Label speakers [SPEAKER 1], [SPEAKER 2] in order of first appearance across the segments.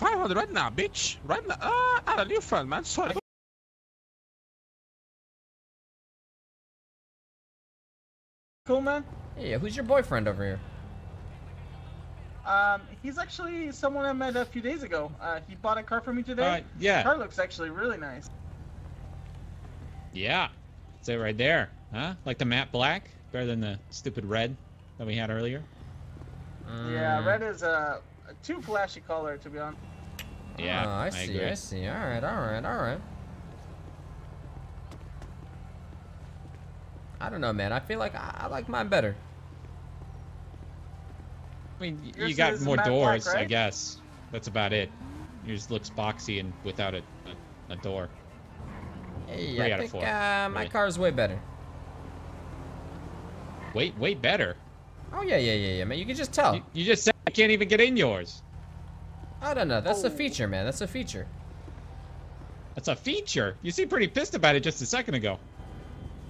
[SPEAKER 1] 500 right now, bitch. Right now. Ah, uh, new friend, man. Sorry.
[SPEAKER 2] Cool, man.
[SPEAKER 3] Yeah, who's your boyfriend over here?
[SPEAKER 2] Um, he's actually someone I met a few days ago. Uh, he bought a car for me today.
[SPEAKER 4] Uh, yeah.
[SPEAKER 2] The car looks actually really nice.
[SPEAKER 4] Yeah. It's it right there. Huh? Like the matte black? Better than the stupid red that we had earlier?
[SPEAKER 2] Yeah, red is a, a too flashy color, to be honest.
[SPEAKER 4] Yeah,
[SPEAKER 3] Oh, I,
[SPEAKER 4] I
[SPEAKER 3] see,
[SPEAKER 4] agree.
[SPEAKER 3] I see. All right, all right, all right. I don't know, man. I feel like I, I like mine better.
[SPEAKER 4] I mean, y-
[SPEAKER 2] Yours
[SPEAKER 4] you got more
[SPEAKER 2] matte black,
[SPEAKER 4] doors, I guess. That's about it. Yours looks boxy and without a, a, a door.
[SPEAKER 3] Hey,
[SPEAKER 4] Three
[SPEAKER 3] I
[SPEAKER 4] out of
[SPEAKER 3] think
[SPEAKER 4] four,
[SPEAKER 3] uh, my
[SPEAKER 4] really.
[SPEAKER 3] car's way better.
[SPEAKER 4] Wait, wait, better.
[SPEAKER 3] Oh yeah, yeah, yeah, yeah, man. You can just tell.
[SPEAKER 4] You, you just said I can't even get in yours.
[SPEAKER 3] I don't know. That's a
[SPEAKER 2] Oh.
[SPEAKER 3] feature, man. That's a feature.
[SPEAKER 4] That's a feature. You seemed pretty pissed about it just a second ago.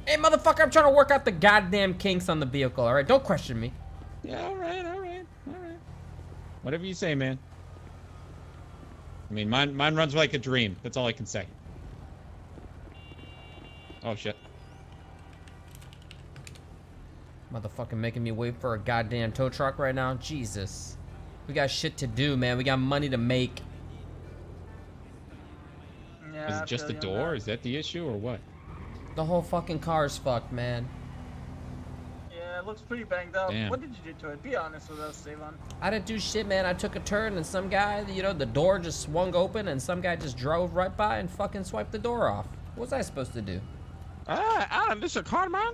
[SPEAKER 3] Hey, motherfucker! I'm trying to work out the goddamn kinks on the vehicle. All right, don't question me.
[SPEAKER 4] Yeah, all right, all right, all right. Whatever you say, man. I mean, mine, mine runs like a dream. That's all I can say. Oh shit.
[SPEAKER 3] Motherfucking making me wait for a goddamn tow truck right now. Jesus. We got shit to do, man. We got money to make.
[SPEAKER 2] Yeah,
[SPEAKER 4] Is it just the
[SPEAKER 2] feel you on
[SPEAKER 4] door?
[SPEAKER 2] that.
[SPEAKER 4] Is that the issue or what?
[SPEAKER 3] The whole fucking car's fucked, man.
[SPEAKER 2] Yeah, it looks pretty banged up.
[SPEAKER 4] Damn.
[SPEAKER 2] What did you do to it? Be honest with us, Savon.
[SPEAKER 3] I didn't do shit, man. I took a turn and some guy, you know, the door just swung open and some guy just drove right by and fucking swiped the door off. What was I supposed to do?
[SPEAKER 1] Ah, Alan, this is a car, man?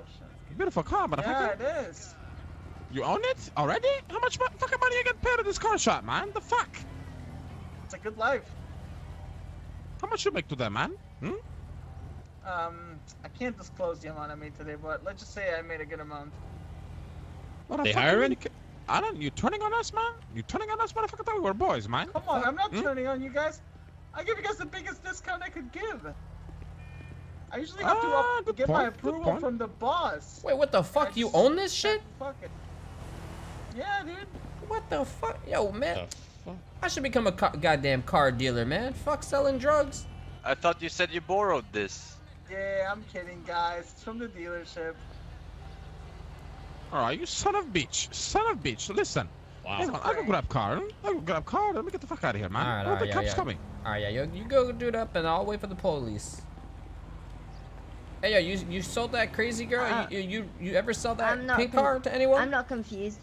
[SPEAKER 1] Beautiful car,
[SPEAKER 2] Yeah, it is.
[SPEAKER 1] You own it already? How much fucking money you get paid at this car shop, man? The fuck?
[SPEAKER 2] It's a good life.
[SPEAKER 1] How much you make today, man? Hmm?
[SPEAKER 2] Um, I can't disclose the amount I made today, but let's just say I made a good amount.
[SPEAKER 1] What the
[SPEAKER 4] They
[SPEAKER 1] you
[SPEAKER 4] hiring?
[SPEAKER 1] really ca- Alan, you turning on us, man? You turning on us, motherfucker? Thought we were boys, man.
[SPEAKER 2] Come on, I'm not
[SPEAKER 1] Hmm?
[SPEAKER 2] turning on you guys. I give you guys the biggest discount I could give. I usually have to
[SPEAKER 1] Ah,
[SPEAKER 2] up, get my
[SPEAKER 1] point, good
[SPEAKER 2] approval from the boss.
[SPEAKER 3] Wait, what the fuck?
[SPEAKER 2] I
[SPEAKER 3] You own this shit?
[SPEAKER 2] Fuck it. Yeah, dude.
[SPEAKER 3] What the fuck? Yo, man.
[SPEAKER 4] Fuck?
[SPEAKER 3] I should become a ca- goddamn car dealer, man. Fuck selling drugs.
[SPEAKER 5] I thought you said you borrowed this.
[SPEAKER 2] Yeah, I'm kidding, guys. It's from the dealership.
[SPEAKER 1] Alright, you son of bitch. Son of bitch. Listen.
[SPEAKER 4] Wow.
[SPEAKER 1] Hang on, I go grab car. I go grab car. Let me get the fuck out of here, man.
[SPEAKER 3] Alright,
[SPEAKER 1] oh,
[SPEAKER 3] alright,
[SPEAKER 1] the
[SPEAKER 3] yeah,
[SPEAKER 1] cops
[SPEAKER 3] yeah.
[SPEAKER 1] coming.
[SPEAKER 3] Alright, yeah, you, you go do it up and I'll wait for the police. Hey, yo, you you sold that crazy girl?
[SPEAKER 6] Uh,
[SPEAKER 3] you, you you ever sell that pink car to anyone?
[SPEAKER 6] I'm not confused.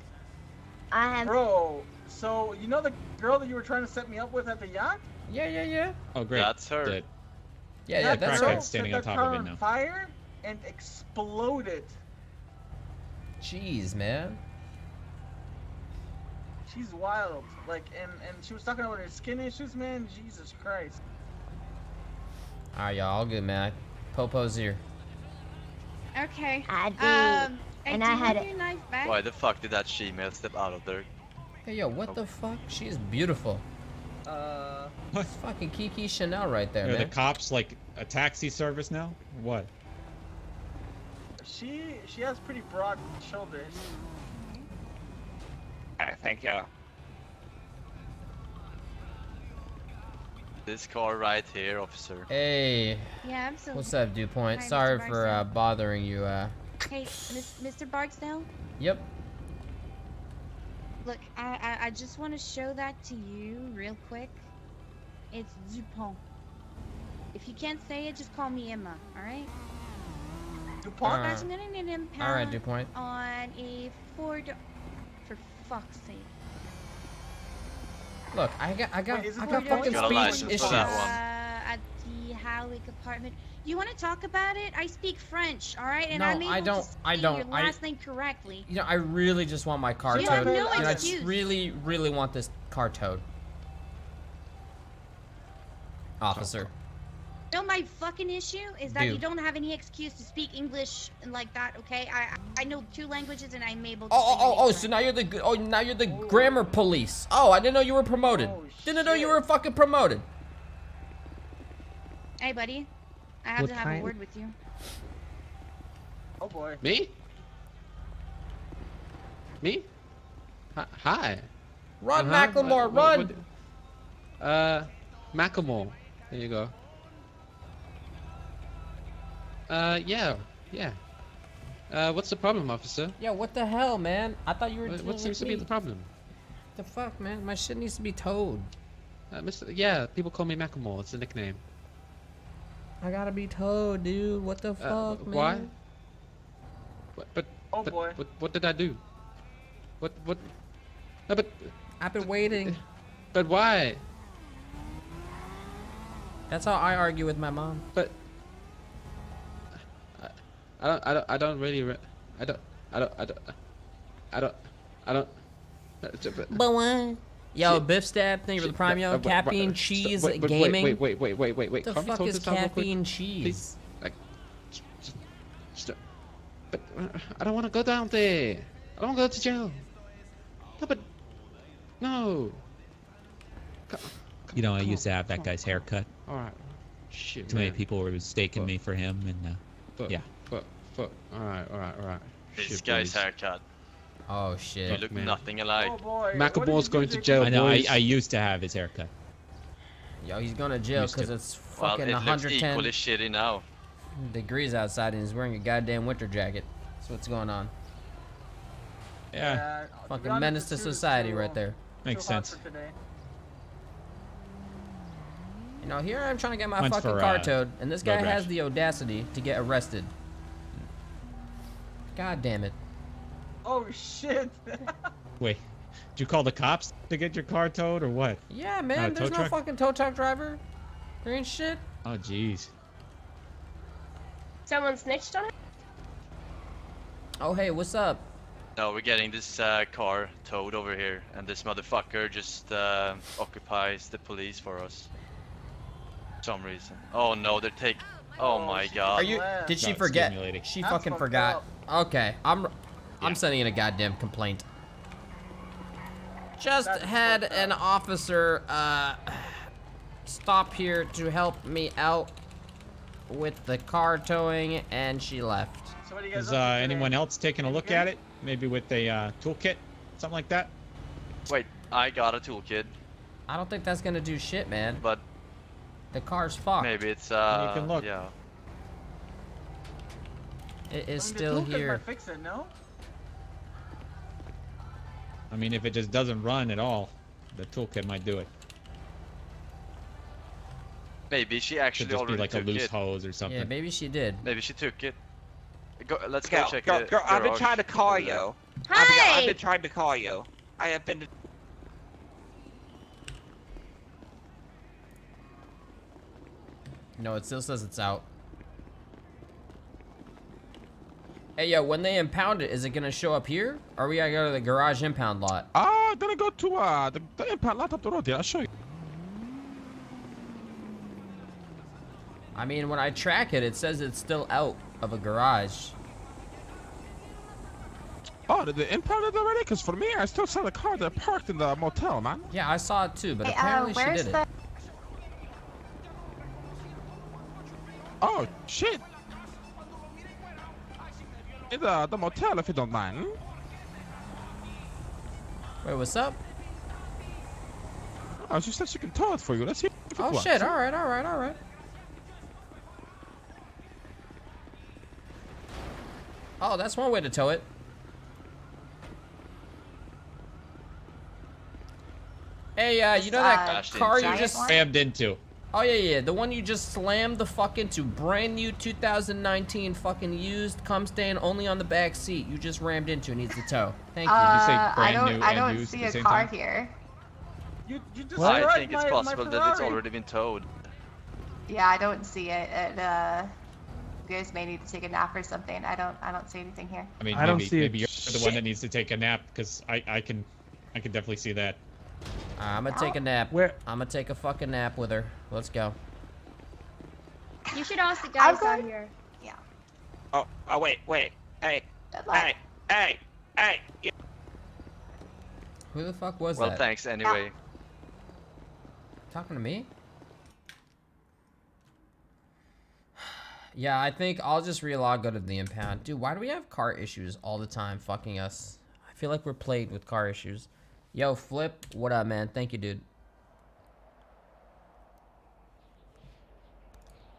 [SPEAKER 6] I have.
[SPEAKER 2] Bro, so you know the girl that you were trying to set me up with at the yacht?
[SPEAKER 3] Yeah, yeah, yeah.
[SPEAKER 4] Oh, great.
[SPEAKER 5] That's her.
[SPEAKER 4] Good.
[SPEAKER 3] Yeah, yeah,
[SPEAKER 2] That
[SPEAKER 3] that's
[SPEAKER 2] girl
[SPEAKER 3] her.
[SPEAKER 4] crackhead standing
[SPEAKER 2] set
[SPEAKER 4] on
[SPEAKER 2] that
[SPEAKER 4] top
[SPEAKER 2] car
[SPEAKER 4] of it
[SPEAKER 2] on
[SPEAKER 4] now.
[SPEAKER 2] Fire and exploded.
[SPEAKER 3] Jeez, man.
[SPEAKER 2] She's wild. Like, and and she was talking about her skin issues, man. Jesus Christ.
[SPEAKER 3] Alright, y'all, all good, man. Popo's here.
[SPEAKER 7] Okay.
[SPEAKER 6] I do.
[SPEAKER 7] Um,
[SPEAKER 6] And
[SPEAKER 7] do
[SPEAKER 6] I had it-
[SPEAKER 7] your knife back?
[SPEAKER 5] Why the fuck did that she-male step out of there?
[SPEAKER 3] Hey, yo, what the fuck? She is beautiful.
[SPEAKER 2] Uh,
[SPEAKER 3] It's fucking Kiki Chanel right there,
[SPEAKER 4] Are the cops like a taxi service now? What?
[SPEAKER 2] she she has pretty broad shoulders.
[SPEAKER 1] thank you.
[SPEAKER 5] This car right here, officer.
[SPEAKER 3] Hey,
[SPEAKER 7] Yeah, I'm so.
[SPEAKER 3] what's up, DuPoint?
[SPEAKER 7] Hi,
[SPEAKER 3] Sorry for uh, bothering you. Uh,
[SPEAKER 7] Hey, Miss, Mr. Barksdale.
[SPEAKER 3] yep.
[SPEAKER 7] Look, I I, I just want to show that to you real quick. It's Dupont. If you can't say it, just call me Emma. All right.
[SPEAKER 2] DuPont?
[SPEAKER 3] Uh,
[SPEAKER 7] I'm gonna need an
[SPEAKER 3] All right, DuPont.
[SPEAKER 7] on a Ford. For fuck's sake.
[SPEAKER 3] Look, I got, I got,
[SPEAKER 2] Wait,
[SPEAKER 3] I got fucking
[SPEAKER 5] got
[SPEAKER 3] speech issues.
[SPEAKER 7] Uh, at the Howick apartment. You want to talk about it? I speak French, all right, and
[SPEAKER 3] No,
[SPEAKER 7] I'm able
[SPEAKER 3] I don't-
[SPEAKER 7] to say
[SPEAKER 3] I don't,
[SPEAKER 7] your
[SPEAKER 3] I-
[SPEAKER 7] last name correctly.
[SPEAKER 3] You know, I really just want my car
[SPEAKER 2] You
[SPEAKER 3] towed.
[SPEAKER 2] have no
[SPEAKER 3] and I
[SPEAKER 7] excuse.
[SPEAKER 3] really, really want this car towed. Officer.
[SPEAKER 7] No, my fucking issue is that you don't have any excuse to speak English like that. Okay, I I know two languages and I'm able to.
[SPEAKER 3] Oh, oh, oh, oh, so now you're the, oh, now you're the grammar police. Oh, I didn't know you were promoted.
[SPEAKER 2] Oh,
[SPEAKER 3] didn't know you were fucking promoted.
[SPEAKER 7] Hey, buddy, I have
[SPEAKER 8] What
[SPEAKER 7] to have
[SPEAKER 8] kind-
[SPEAKER 7] a word with you.
[SPEAKER 2] Oh boy.
[SPEAKER 4] Me? Me? Hi. Hi.
[SPEAKER 3] Run,
[SPEAKER 4] Uh-huh.
[SPEAKER 3] Macklemore,
[SPEAKER 4] What- what-
[SPEAKER 3] run.
[SPEAKER 4] what-
[SPEAKER 8] Uh, Macklemore. There you go. Uh, yeah, yeah. Uh, what's the problem, officer?
[SPEAKER 3] Yeah, what the hell, man? I thought you were.
[SPEAKER 8] What, what seems
[SPEAKER 3] with
[SPEAKER 8] to be the problem?
[SPEAKER 3] The fuck, man? My shit needs to be towed.
[SPEAKER 8] Uh, Mr. Yeah, people call me Macklemore. It's a nickname.
[SPEAKER 3] I gotta be towed, dude. What the fuck,
[SPEAKER 8] Uh,
[SPEAKER 3] man?
[SPEAKER 8] why? But, but,
[SPEAKER 2] Oh
[SPEAKER 8] but
[SPEAKER 2] boy.
[SPEAKER 8] what, what did I do? What, what? No, but,
[SPEAKER 3] I've been waiting.
[SPEAKER 8] but why?
[SPEAKER 3] That's how I argue with my mom.
[SPEAKER 8] But I, I don't, I don't, I don't really, re- I don't, I don't, I don't, I don't, I don't. but-
[SPEAKER 3] one. Yo,
[SPEAKER 8] Shit.
[SPEAKER 3] Biff Stab, thank you for the prime, yo.
[SPEAKER 8] uh,
[SPEAKER 3] Caffeine,
[SPEAKER 8] wait,
[SPEAKER 3] cheese,
[SPEAKER 8] stop, wait, wait,
[SPEAKER 3] gaming.
[SPEAKER 8] Wait, wait, wait, wait, wait, wait.
[SPEAKER 3] the
[SPEAKER 8] Calm-
[SPEAKER 3] fuck is
[SPEAKER 8] this down
[SPEAKER 3] caffeine,
[SPEAKER 8] please.
[SPEAKER 3] cheese?
[SPEAKER 8] Like, just, just. But uh, I don't want to go down there. I don't want to go to jail. No, but no. Co-
[SPEAKER 9] You know, I
[SPEAKER 8] come
[SPEAKER 9] used to have that
[SPEAKER 8] on.
[SPEAKER 9] guy's haircut.
[SPEAKER 8] All right. Shit,
[SPEAKER 9] Too many people were mistaking
[SPEAKER 8] Fuck.
[SPEAKER 9] me for him, and uh,
[SPEAKER 8] Fuck,
[SPEAKER 9] yeah.
[SPEAKER 8] Fuck, fuck. All right, all right, all right.
[SPEAKER 5] This
[SPEAKER 8] Shit,
[SPEAKER 5] guy's
[SPEAKER 8] boys.
[SPEAKER 5] haircut.
[SPEAKER 3] Oh shit.
[SPEAKER 5] You
[SPEAKER 3] shit.
[SPEAKER 5] look
[SPEAKER 8] man.
[SPEAKER 5] nothing alike.
[SPEAKER 2] Oh boy.
[SPEAKER 8] Macklemore's
[SPEAKER 2] what did you
[SPEAKER 8] going to
[SPEAKER 2] to-
[SPEAKER 8] jail.
[SPEAKER 9] I know I,
[SPEAKER 8] boys.
[SPEAKER 9] I used to have his haircut.
[SPEAKER 3] Yo, he's going to jail because it's
[SPEAKER 5] Well,
[SPEAKER 3] fucking
[SPEAKER 5] it looks
[SPEAKER 3] 110
[SPEAKER 5] equally shitty now.
[SPEAKER 3] degrees outside and he's wearing a goddamn winter jacket. That's what's going on.
[SPEAKER 4] Yeah,
[SPEAKER 2] Yeah,
[SPEAKER 3] Fucking menace to society
[SPEAKER 2] too-
[SPEAKER 3] right there.
[SPEAKER 4] makes sense.
[SPEAKER 3] You know, here I'm trying to get my
[SPEAKER 4] Mine's
[SPEAKER 3] fucking
[SPEAKER 4] for,
[SPEAKER 3] car
[SPEAKER 4] uh,
[SPEAKER 3] towed, and this guy has the audacity to get arrested. God damn it.
[SPEAKER 2] Oh shit.
[SPEAKER 4] Wait, did you call the cops to get your car towed or what?
[SPEAKER 3] Yeah,
[SPEAKER 4] Uh,
[SPEAKER 3] man,
[SPEAKER 4] tow
[SPEAKER 3] there's no
[SPEAKER 4] truck?
[SPEAKER 3] fucking tow truck driver. There ain't shit.
[SPEAKER 4] Oh, jeez.
[SPEAKER 10] Someone snitched on him?
[SPEAKER 3] Oh, hey, what's up?
[SPEAKER 5] No, we're getting this uh, car towed over here, and this motherfucker just uh, occupies the police for us. For some reason. Oh no, they're taking. Oh,
[SPEAKER 2] Oh,
[SPEAKER 5] my god.
[SPEAKER 3] Are you? Did she
[SPEAKER 4] Not
[SPEAKER 3] forget? She fucking
[SPEAKER 2] fucked
[SPEAKER 3] forgot. Okay, I'm.
[SPEAKER 4] Yeah.
[SPEAKER 3] I'm sending in a goddamn complaint. Just
[SPEAKER 2] That's
[SPEAKER 3] had an
[SPEAKER 2] up.
[SPEAKER 3] officer uh, stop here to help me out with the car towing, and she left.
[SPEAKER 2] So what do you guys
[SPEAKER 4] Is uh, anyone else taking a look at it? Maybe with a uh, toolkit, something like that.
[SPEAKER 5] Wait, I got a toolkit,
[SPEAKER 3] I don't think that's gonna do shit, man.
[SPEAKER 5] but
[SPEAKER 3] The car's fucked.
[SPEAKER 5] maybe it's uh.
[SPEAKER 4] You can look.
[SPEAKER 5] Yeah.
[SPEAKER 3] It is
[SPEAKER 2] I mean, the
[SPEAKER 3] still here.
[SPEAKER 2] fix it, no?
[SPEAKER 4] I mean, if it just doesn't run at all, the toolkit might do it.
[SPEAKER 5] Maybe she
[SPEAKER 4] Could
[SPEAKER 5] actually
[SPEAKER 4] just be
[SPEAKER 5] already
[SPEAKER 4] like a loose
[SPEAKER 5] it.
[SPEAKER 4] hose or something.
[SPEAKER 3] Yeah, maybe she did.
[SPEAKER 5] Maybe she took it. Go, let's go
[SPEAKER 11] Girl,
[SPEAKER 5] check
[SPEAKER 11] girl,
[SPEAKER 5] it.
[SPEAKER 11] girl, I've been trying to call
[SPEAKER 5] over there.
[SPEAKER 11] you. I've been, I've been trying to call you. I have been.
[SPEAKER 3] No, it still says it's out. Hey, yo, when they impound it, is it gonna show up here? Or we gotta go to the garage impound lot?
[SPEAKER 1] Ah, then I go to uh, the, the impound lot up the road. Yeah, I'll show you.
[SPEAKER 3] I mean, when I track it, it says it's still out of a garage.
[SPEAKER 1] Oh, did they impound it already? Because for me, I still saw the car that parked in the motel, man.
[SPEAKER 3] Yeah, I saw it too, but
[SPEAKER 6] Hey, uh,
[SPEAKER 3] apparently she did
[SPEAKER 6] the
[SPEAKER 3] it.
[SPEAKER 1] Oh, shit. In the, the motel, if you don't mind.
[SPEAKER 3] Wait, what's up?
[SPEAKER 1] Oh, she said she can tow it for you. Let's see if it
[SPEAKER 3] Oh
[SPEAKER 1] works.
[SPEAKER 3] shit, alright, alright, alright. Oh, that's one way to tow it. Hey, uh, you know that
[SPEAKER 5] Bashed
[SPEAKER 3] car you
[SPEAKER 5] into.
[SPEAKER 3] just...
[SPEAKER 4] Rammed into.
[SPEAKER 3] Oh, yeah, yeah, the one you just slammed the fuck into. Brand new 2019 fucking used, cum stain, only on the back seat. You just rammed into, needs a tow. Thank you.
[SPEAKER 4] you say
[SPEAKER 6] Uh, I don't.
[SPEAKER 4] new
[SPEAKER 6] I
[SPEAKER 4] and
[SPEAKER 6] don't
[SPEAKER 4] used
[SPEAKER 6] see
[SPEAKER 4] at
[SPEAKER 6] a
[SPEAKER 4] same
[SPEAKER 6] car
[SPEAKER 4] time?
[SPEAKER 6] here.
[SPEAKER 2] You, you just
[SPEAKER 5] I think it's
[SPEAKER 2] my- my
[SPEAKER 5] possible that it's already been towed.
[SPEAKER 6] Yeah, I don't see it. it uh, you guys may need to take a nap or something. I don't. I don't see anything here.
[SPEAKER 4] I mean,
[SPEAKER 12] I don't see a
[SPEAKER 4] maybe you're the one that needs to take a nap because I, I can, I can definitely see that.
[SPEAKER 3] I'm gonna take a nap.
[SPEAKER 12] Where-
[SPEAKER 3] I'm gonna take a fucking nap with her. Let's go.
[SPEAKER 10] You should ask the
[SPEAKER 6] I'm
[SPEAKER 10] guys down
[SPEAKER 6] going-
[SPEAKER 10] here.
[SPEAKER 11] Oh, oh, wait, wait. Hey,
[SPEAKER 6] Good
[SPEAKER 11] hey, hey, hey. you-
[SPEAKER 3] Who the fuck was
[SPEAKER 5] Well,
[SPEAKER 3] that?
[SPEAKER 5] Well, thanks anyway. Ah.
[SPEAKER 3] Talking to me? Yeah, I think I'll just relog, go to the impound. Dude, why do we have car issues all the time fucking us? I feel like we're plagued with car issues. Yo, Flip, what up, man? Thank you, dude.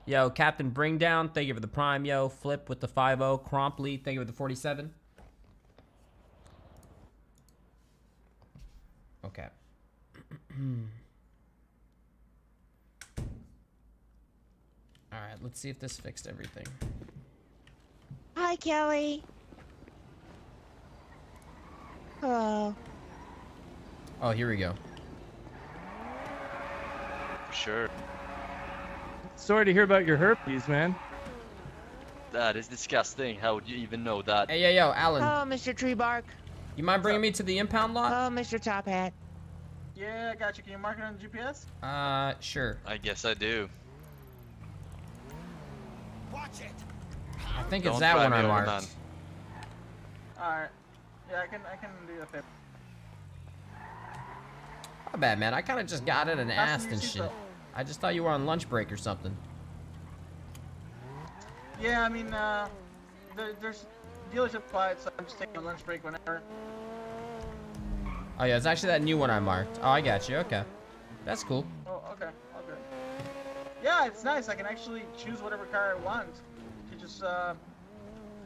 [SPEAKER 3] Yo, Captain Bringdown, thank you for the prime. Yo, Flip with the 5-0. Crompley, thank you for the 47. Okay. Alright, let's see if this fixed everything.
[SPEAKER 10] Hi, Kelly. Hello.
[SPEAKER 3] Oh, here we go.
[SPEAKER 5] For sure.
[SPEAKER 12] Sorry to hear about your herpes, man.
[SPEAKER 5] That is disgusting. How would you even know that?
[SPEAKER 3] Hey, yo, yo, Alan.
[SPEAKER 10] Oh, Mr. Treebark.
[SPEAKER 3] You mind bringing me to the impound lot?
[SPEAKER 10] Oh, Mr. Top Hat.
[SPEAKER 2] Yeah, I got you. Can you mark it on the GPS?
[SPEAKER 3] Uh, sure.
[SPEAKER 5] I guess I do. Watch it.
[SPEAKER 3] I think it's
[SPEAKER 5] Don't
[SPEAKER 3] that one
[SPEAKER 5] me,
[SPEAKER 3] I marked.
[SPEAKER 2] Alright. Yeah, I can I can do that favor.
[SPEAKER 3] My bad, man. I kind of just got in and asked and shit. I just thought you were on lunch break or something.
[SPEAKER 2] Yeah, I mean, uh, there, there's dealership quiet, so I'm just taking a lunch break whenever.
[SPEAKER 3] Oh, yeah, it's actually that new one I marked. Oh, I got you. Okay. That's cool.
[SPEAKER 2] Oh, okay, okay. Yeah, it's nice. I can actually choose whatever car I want to just uh,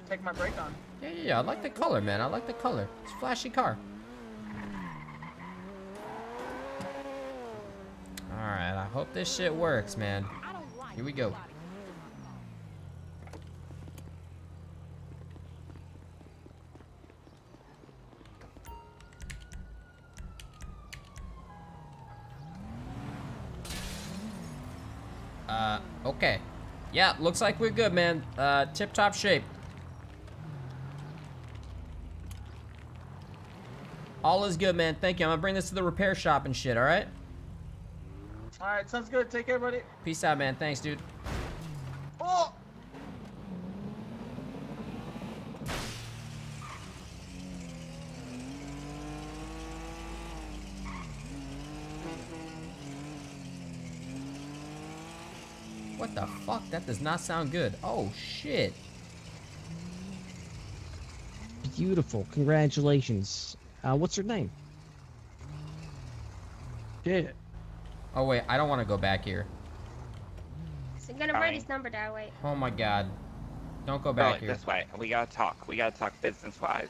[SPEAKER 2] take my break on.
[SPEAKER 3] Yeah, yeah, yeah. I like the color, man. I like the color. It's a flashy car. Alright, I hope this shit works, man. Here we go. Uh, okay. Yeah, looks like we're good, man. Uh, tip-top shape. All is good, man. Thank you. I'm gonna bring this to the repair shop and shit, alright?
[SPEAKER 2] Alright, sounds good. Take care, buddy.
[SPEAKER 3] Peace out, man. Thanks, dude.
[SPEAKER 2] Oh!
[SPEAKER 3] What the fuck? That does not sound good. Oh, shit.
[SPEAKER 13] Beautiful. Congratulations. Uh, what's her name?
[SPEAKER 12] Shit.
[SPEAKER 3] Oh, wait. I don't want to go back here.
[SPEAKER 10] So I'm gonna write his number down. Wait.
[SPEAKER 3] Oh, my God. Don't go
[SPEAKER 11] Bro,
[SPEAKER 3] back here.
[SPEAKER 11] this way. We gotta talk. We gotta talk business wise.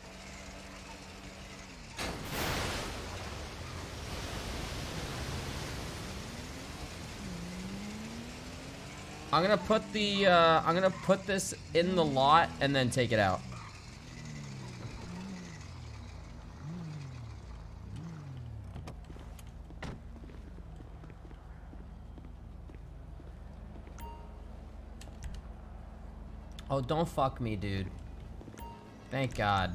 [SPEAKER 3] I'm gonna put the, uh, I'm gonna put this in the lot and then take it out. Oh, don't fuck me, dude. Thank God.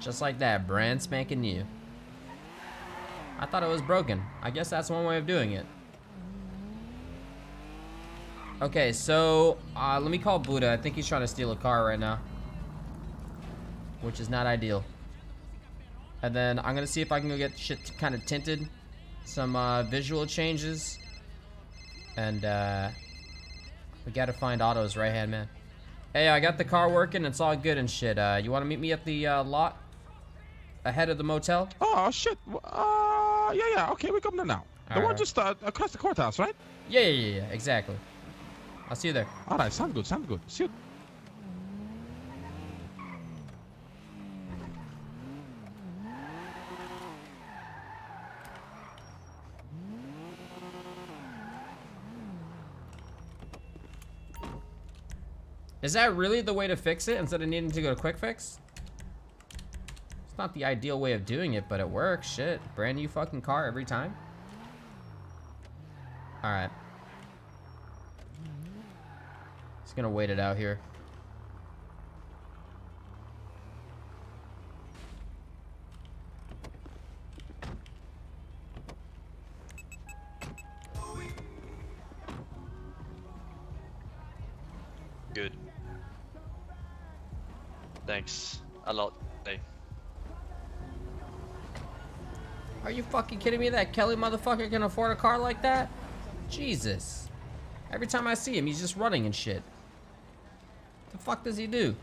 [SPEAKER 3] Just like that, brand spanking new. I thought it was broken. I guess that's one way of doing it. Okay, so uh, let me call Buddha. I think he's trying to steal a car right now. Which is not ideal. And then I'm gonna see if I can go get shit kind of tinted. Some uh, visual changes. And uh, we gotta find Otto's right hand man. Hey, I got the car working. It's all good and shit. Uh, you wanna meet me at the uh, lot? Ahead of the motel?
[SPEAKER 1] Oh shit. Uh, yeah, yeah. Okay, we come there now. The one just uh, across the courthouse, right?
[SPEAKER 3] Yeah, yeah, yeah, yeah, exactly. I'll see you there.
[SPEAKER 1] All right, sound good, sound good. See you.
[SPEAKER 3] Is that really the way to fix it instead of needing to go to quick fix? It's not the ideal way of doing it, but it works. Shit. Brand new fucking car every time. Alright. Just gonna wait it out here. Fucking kidding me? That Kelly motherfucker can afford a car like that? Jesus. Every time I see him, he's just running and shit. The fuck does he do?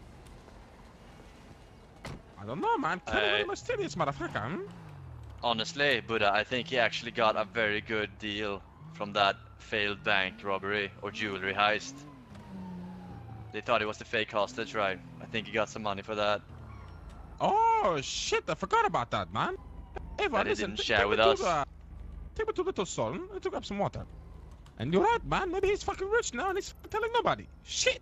[SPEAKER 1] I don't know, man. Kind of
[SPEAKER 5] Uh,
[SPEAKER 1] very mysterious, motherfucker. Hmm?
[SPEAKER 5] Honestly, Buddha, I think he actually got a very good deal from that failed bank robbery or jewelry heist. They thought it was the fake hostage, right? I think he got some money for that.
[SPEAKER 1] Oh shit! I forgot about that, man. Eva,
[SPEAKER 5] That
[SPEAKER 1] listen,
[SPEAKER 5] didn't share
[SPEAKER 1] take me
[SPEAKER 5] with
[SPEAKER 1] to
[SPEAKER 5] us.
[SPEAKER 1] the- take me to Little Seoul and to grab some water. And you're right, man. Maybe he's fucking rich now and he's telling nobody. Shit.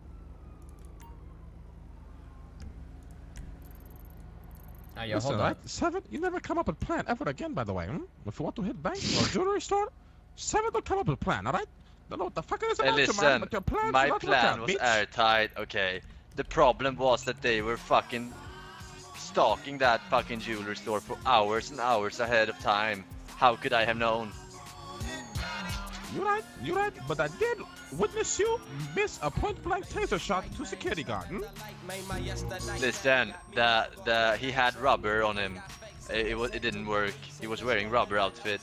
[SPEAKER 14] Oh, yo,
[SPEAKER 1] Listen,
[SPEAKER 14] hold on.
[SPEAKER 1] right? Seven, you never come up with a plan ever again, by the way. Hmm? If you want to hit bank or jewelry store, Seven don't come up with a plan, alright? Don't know what the fuck it is
[SPEAKER 5] Hey,
[SPEAKER 1] about you, man,
[SPEAKER 5] listen,
[SPEAKER 1] but your plan
[SPEAKER 5] my
[SPEAKER 1] did not work
[SPEAKER 5] plan
[SPEAKER 1] out,
[SPEAKER 5] was
[SPEAKER 1] bitch.
[SPEAKER 5] airtight, okay. The problem was that they were fucking stalking that fucking jewelry store for hours and hours ahead of time. How could I have known?
[SPEAKER 1] You're right, you're right, but I did witness you miss a point blank taser shot to security guard. Hmm?
[SPEAKER 5] Listen, the the he had rubber on him. It, it, it didn't work. He was wearing rubber outfit.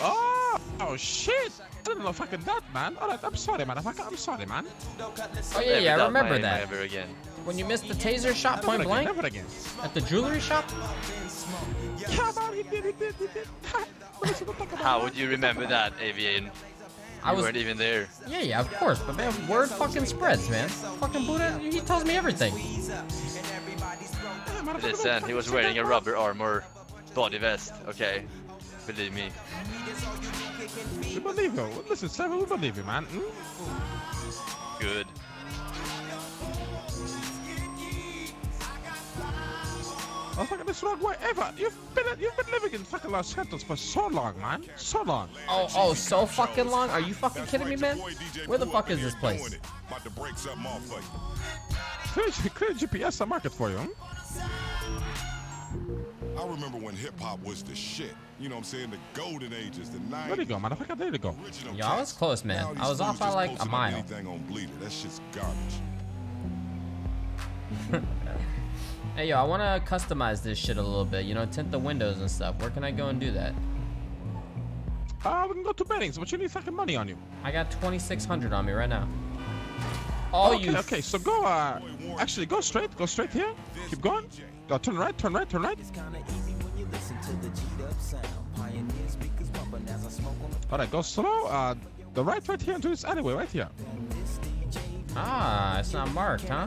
[SPEAKER 1] Oh, oh shit! I didn't know fucking that, man. Alright, I'm sorry, man. I'm sorry, man.
[SPEAKER 14] Oh yeah, yeah, I remember
[SPEAKER 5] my-
[SPEAKER 14] that.
[SPEAKER 5] my Ever again.
[SPEAKER 14] When you missed the taser shot point
[SPEAKER 1] again,
[SPEAKER 14] blank
[SPEAKER 1] Never again.
[SPEAKER 14] at the jewelry shop.
[SPEAKER 5] How would you remember that, Avon? You
[SPEAKER 14] I was-
[SPEAKER 5] weren't even there.
[SPEAKER 14] Yeah, yeah, of course. But man, word fucking spreads, man. Fucking Buddha, he tells me everything.
[SPEAKER 1] Yeah, motherfucker, don't
[SPEAKER 5] Listen, he was wearing a rubber armor body vest. Okay, believe me.
[SPEAKER 1] We believe you. Listen, Seven, we believe you, man. Hmm?
[SPEAKER 5] Good.
[SPEAKER 1] Oh, fucking this wrong way ever. You've been you've been living in fucking Los Santos for so long, man. So long.
[SPEAKER 14] Oh, oh, so fucking long? Are you fucking kidding me, man? Where the fuck is this place?
[SPEAKER 15] About to break something off for you.
[SPEAKER 1] Clear, clear GPS the market for you. Hmm?
[SPEAKER 15] I remember when hip hop was the shit. You know what I'm saying? The golden ages, the 90s.
[SPEAKER 1] There you go, motherfucker. There you go.
[SPEAKER 15] original
[SPEAKER 14] Yo, I was close, man. I was off by like a mile.
[SPEAKER 15] On Bleeder. That shit's garbage.
[SPEAKER 14] Hey, yo, I want to customize this shit a little bit. You know, tint the windows and stuff. Where can I go and do that?
[SPEAKER 1] Uh, we can go to Bennings, but you need fucking money on you.
[SPEAKER 14] I got 2,600 on me right now. Oh,
[SPEAKER 1] okay,
[SPEAKER 14] you.
[SPEAKER 1] okay, so go, uh, actually, go straight, go straight here. Keep going. Go, turn right, turn right, turn right. Alright, go slow. Uh, the right right here into this alleyway, right here.
[SPEAKER 14] Ah, it's not marked, huh?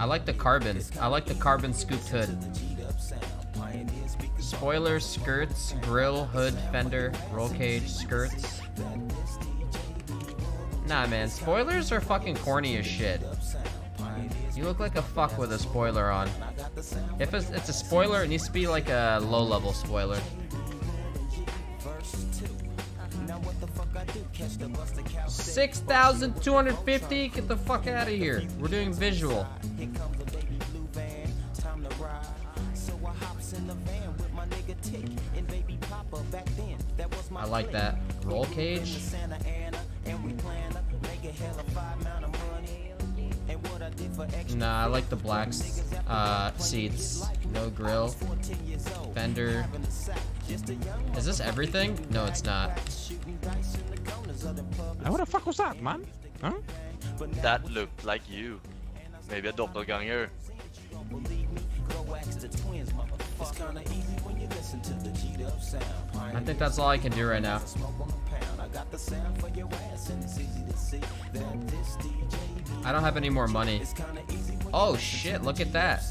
[SPEAKER 14] I like the carbon. I like the carbon scooped hood. Spoiler, skirts, grill, hood, fender, roll cage, skirts. Nah, man, spoilers are fucking corny as shit. You look like a fuck with a spoiler on. If it's, it's a spoiler, it needs to be like a low-level spoiler. Six thousand two hundred fifty. Get the fuck out of here. We're doing visual. I like that. Roll cage. Nah, I like the black uh, seats. No grill. Fender. Is this everything? No, it's not.
[SPEAKER 1] Uh, what the fuck was that, man? Huh?
[SPEAKER 5] That looked like you. Maybe a doppelganger.
[SPEAKER 14] I think that's all I can do right now. I don't have any more money. Oh shit, look at that.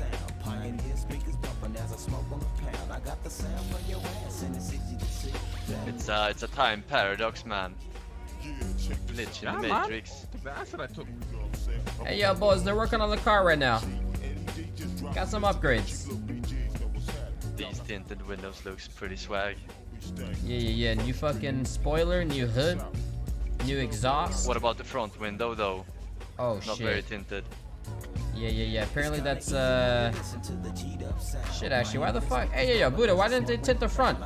[SPEAKER 5] It's uh, it's a time paradox, man. Glitch in the matrix.
[SPEAKER 1] Took the I took.
[SPEAKER 14] Hey yo boys, they're working on the car right now. Got some upgrades.
[SPEAKER 5] These tinted windows looks pretty swag.
[SPEAKER 14] Yeah, yeah, yeah. New fucking spoiler, new hood, new exhaust.
[SPEAKER 5] What about the front window though?
[SPEAKER 14] Oh
[SPEAKER 5] Not
[SPEAKER 14] shit.
[SPEAKER 5] Not very tinted.
[SPEAKER 3] Yeah, yeah, yeah. Apparently that's uh shit actually. Why the fuck? Hey, yeah, yeah, Buddha, why didn't they tint the front?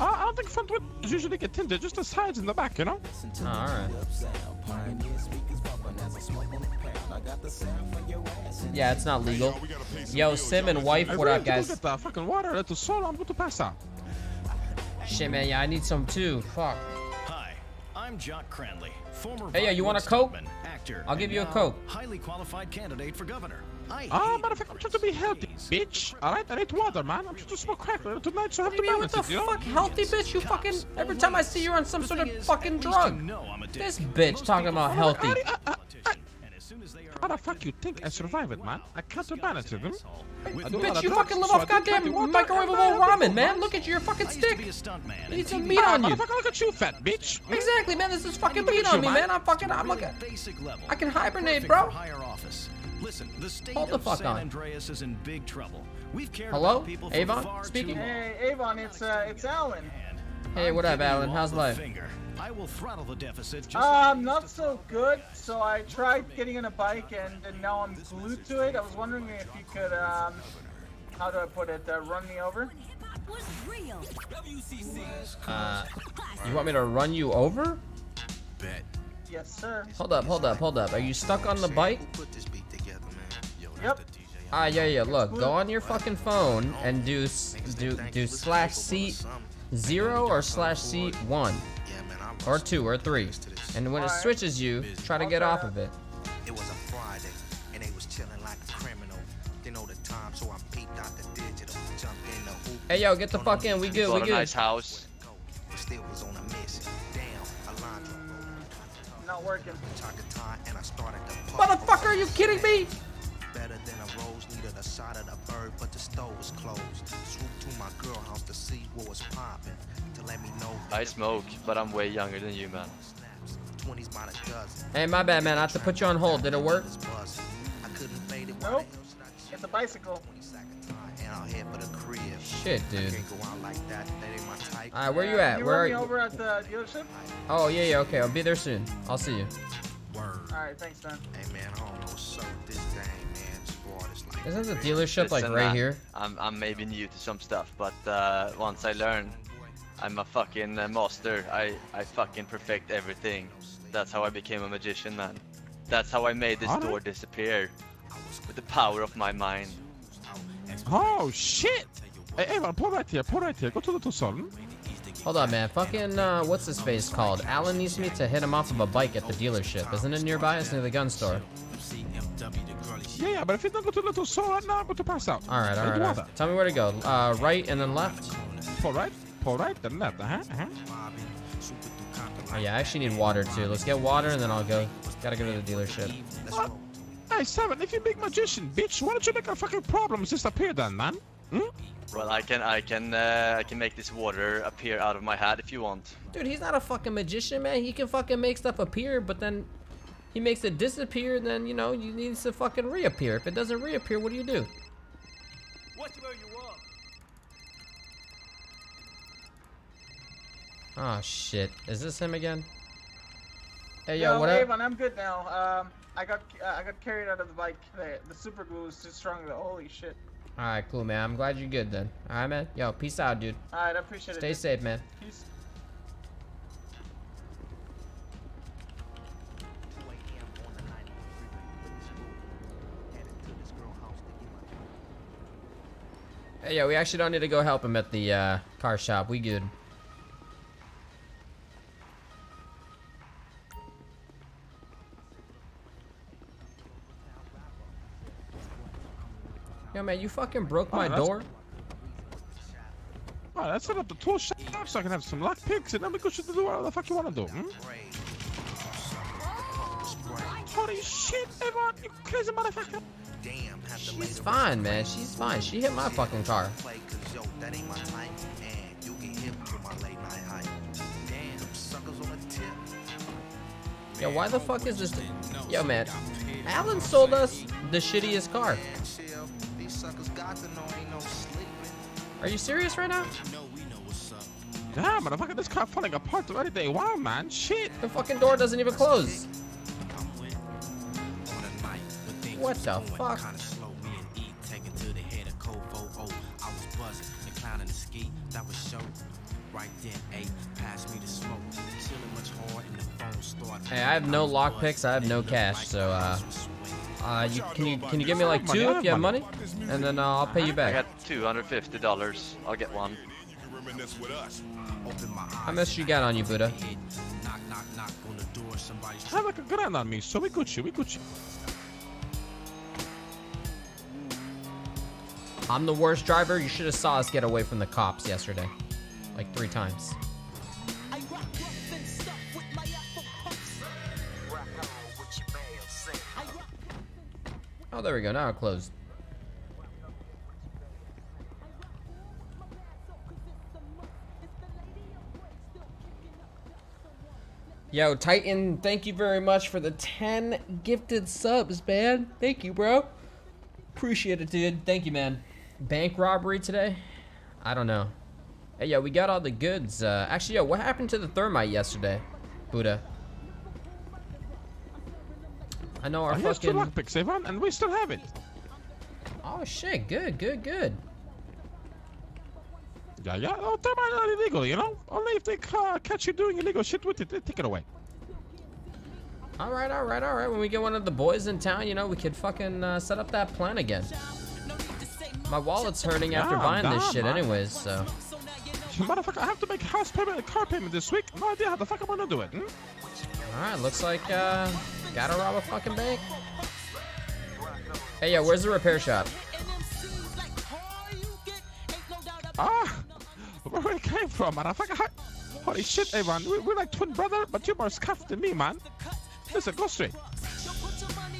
[SPEAKER 1] Uh, I don't think front windows usually get tinted, just the sides and the back, you know?
[SPEAKER 3] Oh, alright. Yeah, it's not legal. Yo, Sim and wife,
[SPEAKER 1] I
[SPEAKER 3] what
[SPEAKER 1] really
[SPEAKER 3] up,
[SPEAKER 1] have to go
[SPEAKER 3] guys?
[SPEAKER 1] Get the fucking water, let the soul. I'm going to pass out.
[SPEAKER 3] Shit, man, yeah, I need some too. Fuck.
[SPEAKER 16] Hi, I'm Jock Cranley, former
[SPEAKER 3] Hey, yeah, you want a
[SPEAKER 16] Bollywood
[SPEAKER 3] Coke?
[SPEAKER 16] Stuntman, actor,
[SPEAKER 3] I'll give you a
[SPEAKER 16] now
[SPEAKER 3] Coke.
[SPEAKER 16] Highly qualified candidate for governor. I
[SPEAKER 1] Ah, matter of fact, I'm trying to be healthy, bitch. Alright, I need water, man. I'm trying to smoke crack a tonight, so I have to
[SPEAKER 3] What
[SPEAKER 1] balance
[SPEAKER 3] the
[SPEAKER 1] it, you
[SPEAKER 3] fuck, healthy bitch? You fucking every time I see you on some sort of fucking drug. This bitch talking about healthy.
[SPEAKER 1] How the fuck you think I survive it, man? I counterbalance it? I do a
[SPEAKER 3] Bitch, you fucking live
[SPEAKER 1] so I
[SPEAKER 3] off
[SPEAKER 1] drink
[SPEAKER 3] goddamn
[SPEAKER 1] plenty water and,
[SPEAKER 3] microwavable ramen, man. Look at your fucking stick. You need some meat on you.
[SPEAKER 1] motherfucker, look at you, fat bitch.
[SPEAKER 3] Exactly, man. This is fucking
[SPEAKER 1] Look
[SPEAKER 3] meat on me, man. I'm fucking. I'm looking.
[SPEAKER 16] basic level.
[SPEAKER 3] I can hibernate, bro.
[SPEAKER 16] higher office. Listen, the state
[SPEAKER 3] Hold the
[SPEAKER 16] of
[SPEAKER 3] fuck
[SPEAKER 16] San
[SPEAKER 3] on.
[SPEAKER 16] Andreas is in big trouble. We've cared
[SPEAKER 3] Hello?
[SPEAKER 16] about people
[SPEAKER 3] Avon speaking?
[SPEAKER 2] Hey, Avon, it's uh, it's Alan.
[SPEAKER 3] Hey, what up, Alan? How's life?
[SPEAKER 16] finger. I will throttle the deficit just
[SPEAKER 2] Um, not so good. So I tried getting on a bike, and, and now I'm glued to it. I was wondering if you could, um, how do I put it, uh, run me over?
[SPEAKER 3] Uh, you want me to run you over?
[SPEAKER 2] Yes, sir.
[SPEAKER 3] Hold up, hold up, hold up. Are you stuck on the bike?
[SPEAKER 2] Yep.
[SPEAKER 3] Ah, yeah, yeah. Look, go on your fucking phone and do do do slash C zero or slash C one or two or three, and when it switches you, try to get off of it.
[SPEAKER 14] It was a Friday, and they was chilling like a criminal. They know the time, so I peeped out the digital. Jumped in the hoop.
[SPEAKER 3] Hey, yo, get the fuck in. We good, we good.
[SPEAKER 5] nice house.
[SPEAKER 14] Still was on a mission. Damn, Alondra.
[SPEAKER 2] Not working.
[SPEAKER 14] Tried to tie, and I started.
[SPEAKER 3] Motherfucker, are you kidding me?
[SPEAKER 14] Better than a rose, needed a shot of the bird, but the store was closed. Swooped to my girl house to see what was poppin'. To let me know.
[SPEAKER 5] I smoke, but I'm way younger than you, man.
[SPEAKER 14] 20s by the dozen.
[SPEAKER 3] Hey, my bad, man. I have to put you on hold. Did it work?
[SPEAKER 14] I couldn't fade it
[SPEAKER 2] Nope. It's a bicycle.
[SPEAKER 14] and I'll head for the crib.
[SPEAKER 3] Shit, dude.
[SPEAKER 14] Can't go out like that, that ain't my type.
[SPEAKER 3] All right, where you at?
[SPEAKER 2] You
[SPEAKER 3] Where are you?
[SPEAKER 2] over at the dealership?
[SPEAKER 3] Oh, yeah, yeah. Okay, I'll be there soon. I'll see you.
[SPEAKER 2] Alright, thanks, man.
[SPEAKER 14] Hey man, I don't know what's up this thing, man. This water's like
[SPEAKER 3] Isn't the dealership like
[SPEAKER 5] Listen,
[SPEAKER 3] right
[SPEAKER 5] man,
[SPEAKER 3] here?
[SPEAKER 5] I'm, I'm maybe new to some stuff, but uh, once I learn, I'm a fucking uh, master. I, I fucking perfect everything. That's how I became a magician, man. That's how I made this
[SPEAKER 1] Alright.
[SPEAKER 5] door disappear. With the power of my mind.
[SPEAKER 1] Oh, shit. Hey, Avon, pull right here, pull right here. Go to the Tucson.
[SPEAKER 3] Hold on, man. Fucking, uh, what's his face called? Alan needs me to hit him off of a bike at the dealership. Isn't it nearby? It's near the gun store.
[SPEAKER 1] Yeah, yeah, but if you don't go to the Tucson right now, I'm going to pass out.
[SPEAKER 3] All right, all
[SPEAKER 1] Need
[SPEAKER 3] right, right. Tell me where to go. Uh, right and then left.
[SPEAKER 1] Pull right, pull right, then left. Uh-huh, uh-huh.
[SPEAKER 3] Oh yeah, I actually need water too. Let's get water and then I'll go. Gotta go to the dealership.
[SPEAKER 1] What? Hey, Seven, if you're a big magician, bitch, why don't you make our fucking problems disappear then, man? Hmm?
[SPEAKER 5] Well, I can I can uh, I can make this water appear out of my hat if you want.
[SPEAKER 3] Dude, he's not a fucking magician, man. He can fucking make stuff appear, but then he makes it disappear. And then you know, you needs to fucking reappear. If it doesn't reappear, what do you do? Oh shit! Is this him again? Hey yo,
[SPEAKER 2] no,
[SPEAKER 3] what up?
[SPEAKER 2] Avon, I'm good now. Um, I got uh, I got carried out of the bike. The, the super glue is too strong. Holy shit.
[SPEAKER 3] All right, cool, man. I'm glad you're good then. All right, man. Yo, peace out, dude.
[SPEAKER 2] Alright, I appreciate it.
[SPEAKER 3] Stay safe, man.
[SPEAKER 2] Peace.
[SPEAKER 3] Hey, yo, we actually don't need to go help him at the uh, car shop. We good. Yo, man, you fucking broke my
[SPEAKER 1] Oh,
[SPEAKER 3] door.
[SPEAKER 1] Alright, let's set up the tool shop so I can have some lock picks and then we go shoot the door. whatever the fuck you want to do. Hmm? Holy shit, Avon, you crazy motherfucker.
[SPEAKER 14] Damn,
[SPEAKER 3] She's fine, man. She's fine. She hit my fucking car.
[SPEAKER 14] play, yo, that ain't my type. And you get hip to my late night hype. Damn, suckers on the tip.
[SPEAKER 3] Yo, why the fuck is this? Yo, man. Alan sold us the shittiest car.
[SPEAKER 14] Chill, these suckers got to know ain't no sleeping.
[SPEAKER 3] Are you serious right now?
[SPEAKER 1] Damn, motherfucker, this car falling apart already day one, man. Shit.
[SPEAKER 3] The fucking door doesn't even close. What the fuck?
[SPEAKER 14] Kinda slow, me and E taking to the head of Code 40. I was buzzing and clowning the ski, that was show. Right then, A, pass me the smoke. Chilling much hard and the phone started.
[SPEAKER 3] Hey, I have no lock picks. I have no cash, so uh, uh, you can you can you give me like two if you have money, and then uh, I'll pay you back.
[SPEAKER 5] I got two hundred fifty dollars. I'll get one.
[SPEAKER 3] How much you got on you, Buddha?
[SPEAKER 1] Have like a grand on me, so we Gucci, we Gucci.
[SPEAKER 3] I'm the worst driver. You should have saw us get away from the cops yesterday, like three times. Oh, there we go. Now it closed. Yo, Titan, thank you very much for the 10 gifted subs, man. Thank you, bro. Appreciate it, dude. Thank you, man. Bank robbery today? I don't know. Hey, yo, we got all the goods. Uh, actually, yo, what happened to the thermite yesterday, Buddha? I know our
[SPEAKER 1] I have two
[SPEAKER 3] fucking...
[SPEAKER 1] lockpicks, Ivan, and we still have it.
[SPEAKER 3] Oh, shit. Good, good, good.
[SPEAKER 1] Yeah, yeah. Oh, thermite not illegal, you know? Only if they ca catch you doing illegal shit with it, they take it away.
[SPEAKER 3] All right, all right, all right. When we get one of the boys in town, you know, we could fucking uh, set up that plan again. My wallet's hurting after buying this shit
[SPEAKER 1] man.
[SPEAKER 3] anyways, so...
[SPEAKER 1] Motherfucker, I have to make house payment and car payment this week. No idea how the fuck I'm gonna do it. Hmm?
[SPEAKER 3] Alright, looks like, uh, gotta rob a fucking bank. Hey, yo, where's the repair shop?
[SPEAKER 1] Ah, where it came from, motherfucker? Holy shit, Ivan. We, we're like twin brother, but you're more scuffed than me, man. Listen, go straight.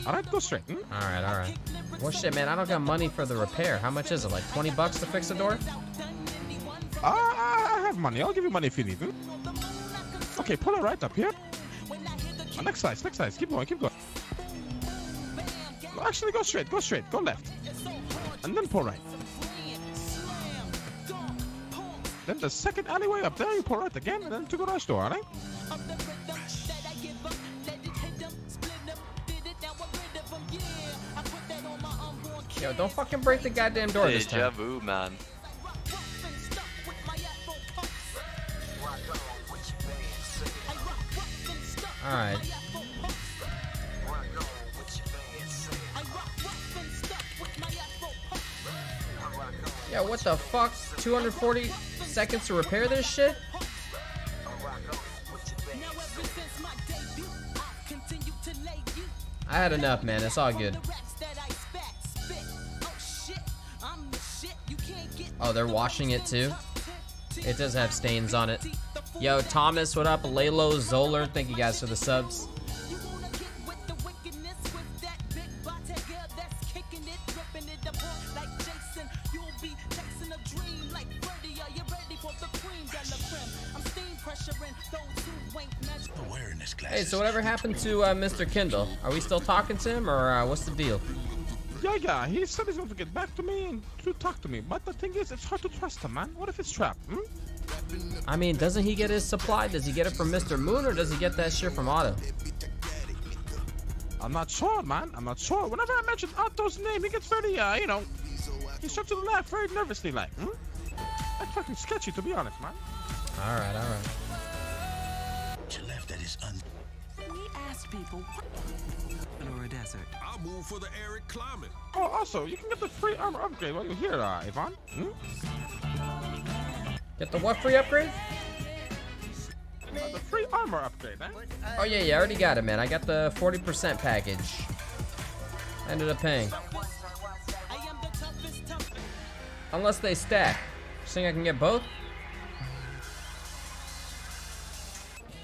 [SPEAKER 1] Alright, go straight. Hmm?
[SPEAKER 3] Alright, alright. Well, shit, man, I don't got money for the repair. How much is it? Like 20 bucks to fix the door?
[SPEAKER 1] Ah, I have money. I'll give you money if you need. Hmm? Okay, pull it right up here. Oh, next size, next size. Keep going, keep going. No, actually, go straight, go straight, go left. And then pull right. Then the second alleyway up there, you pull right again, and then to the garage door, alright?
[SPEAKER 3] Yo, don't fucking break the goddamn door this
[SPEAKER 5] Deja
[SPEAKER 3] time.
[SPEAKER 5] vu, man.
[SPEAKER 3] Alright. Yeah, what the fuck? 240 seconds to repair this shit? I had enough, man. It's all good. Oh, they're washing it too? It does have stains on it. Yo, Thomas, what up? Lalo, Zoller, thank you guys for the subs. Hey, so whatever happened to uh, Mr. Kindle? Are we still talking to him, or uh, what's the deal?
[SPEAKER 1] Yeah, yeah, he said he's going to get back to me and to talk to me. But the thing is, it's hard to trust him, man. What if it's trapped? Hmm?
[SPEAKER 3] I mean, doesn't he get his supply? Does he get it from Mr. Moon, or does he get that shit from Otto?
[SPEAKER 1] I'm not sure, man. I'm not sure. Whenever I mention Otto's name, he gets very, uh, you know, he starts to laugh very nervously, like, hmm? That's fucking sketchy, to be honest, man.
[SPEAKER 3] Alright, alright.
[SPEAKER 16] You left that is un.
[SPEAKER 17] We asked people. Or a desert.
[SPEAKER 18] I'll move for the arid climate.
[SPEAKER 1] Oh, also, you can get the free armor upgrade while you're here, uh, Ivan. Hmm?
[SPEAKER 3] Get the what free upgrade?
[SPEAKER 1] Uh, the free armor upgrade, eh?
[SPEAKER 3] Oh yeah, yeah, I already got it, man. I got the 40% package. I ended up paying. Unless they stack. You think I can get both?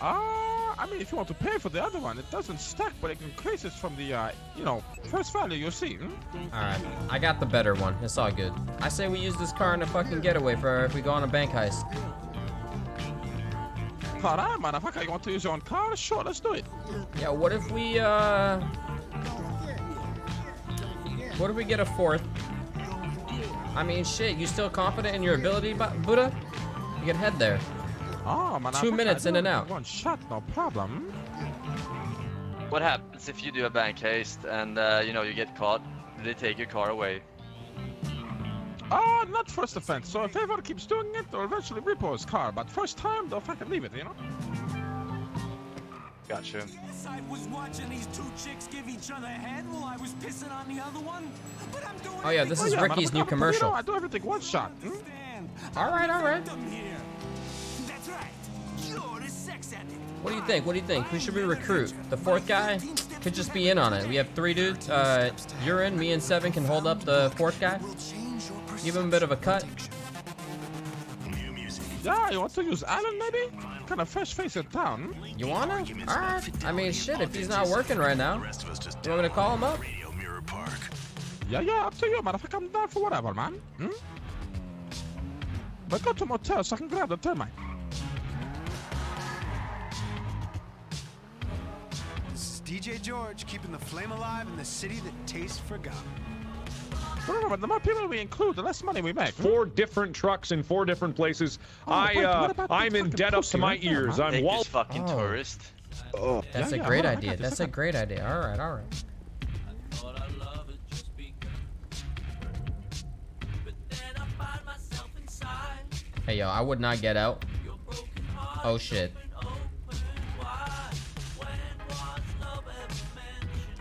[SPEAKER 1] Ah, I mean, if you want to pay for the other one, it doesn't stack, but it increases from the, uh, you know, first value you see. Hmm?
[SPEAKER 3] Alright, I got the better one. It's all good. I say we use this car in a fucking getaway for if we go on a bank heist.
[SPEAKER 1] Alright, motherfucker, you want to use your own car? Sure, let's do it.
[SPEAKER 3] Yeah, what if we, uh... What if we get a fourth? I mean, shit, you still confident in your ability, Buddha? You can head there.
[SPEAKER 1] Oh, man.
[SPEAKER 3] Two minutes in and out.
[SPEAKER 1] One shot, no problem.
[SPEAKER 5] What happens if you do a bank heist and uh, you know you get caught? Do they take your car away?
[SPEAKER 1] Oh, not first offense. So if ever keeps doing it, they'll eventually repo his car. But first time, they'll fucking leave it, you know?
[SPEAKER 5] Gotcha.
[SPEAKER 17] I was watching these two chicks give each other head while I was pissing on the other one. But I'm doing
[SPEAKER 3] Oh yeah, this
[SPEAKER 1] Oh,
[SPEAKER 3] is
[SPEAKER 1] yeah,
[SPEAKER 3] Ricky's
[SPEAKER 1] motherfucker,
[SPEAKER 3] new
[SPEAKER 1] but You
[SPEAKER 3] commercial.
[SPEAKER 1] know, I do everything one shot. Hmm?
[SPEAKER 3] All right, all right. What do you think? What do you think? Who should we recruit? The fourth guy could just be in on it. We have three dudes. Uh, you're in. Me and Seven can hold up the fourth guy. Give him a bit of a cut.
[SPEAKER 1] Yeah, you want to use Alan maybe? Kind of fresh face in town.
[SPEAKER 3] You wanna? All right. I mean, shit. If he's not working right now, you want me to call him up?
[SPEAKER 1] Yeah, yeah, up to you, motherfucker. I'm down for whatever, man. Hmm? But go to motel so I can grab the termite.
[SPEAKER 19] DJ George keeping the flame alive in the city that tastes forgotten.
[SPEAKER 1] Remember, the more people we include, the less money we make.
[SPEAKER 20] Four different trucks in four different places.
[SPEAKER 1] Oh,
[SPEAKER 20] I,
[SPEAKER 1] wait,
[SPEAKER 20] uh, I'm in debt up to my
[SPEAKER 1] right
[SPEAKER 20] ears.
[SPEAKER 1] man?
[SPEAKER 20] I'm
[SPEAKER 5] Take
[SPEAKER 20] Walt.
[SPEAKER 5] fucking
[SPEAKER 3] Oh.
[SPEAKER 5] tourist.
[SPEAKER 20] Oh.
[SPEAKER 3] That's
[SPEAKER 1] Yeah,
[SPEAKER 3] a
[SPEAKER 1] yeah,
[SPEAKER 3] great
[SPEAKER 1] on,
[SPEAKER 3] idea. That's a great idea. All right, all right. Hey yo, I would not get out. Oh shit.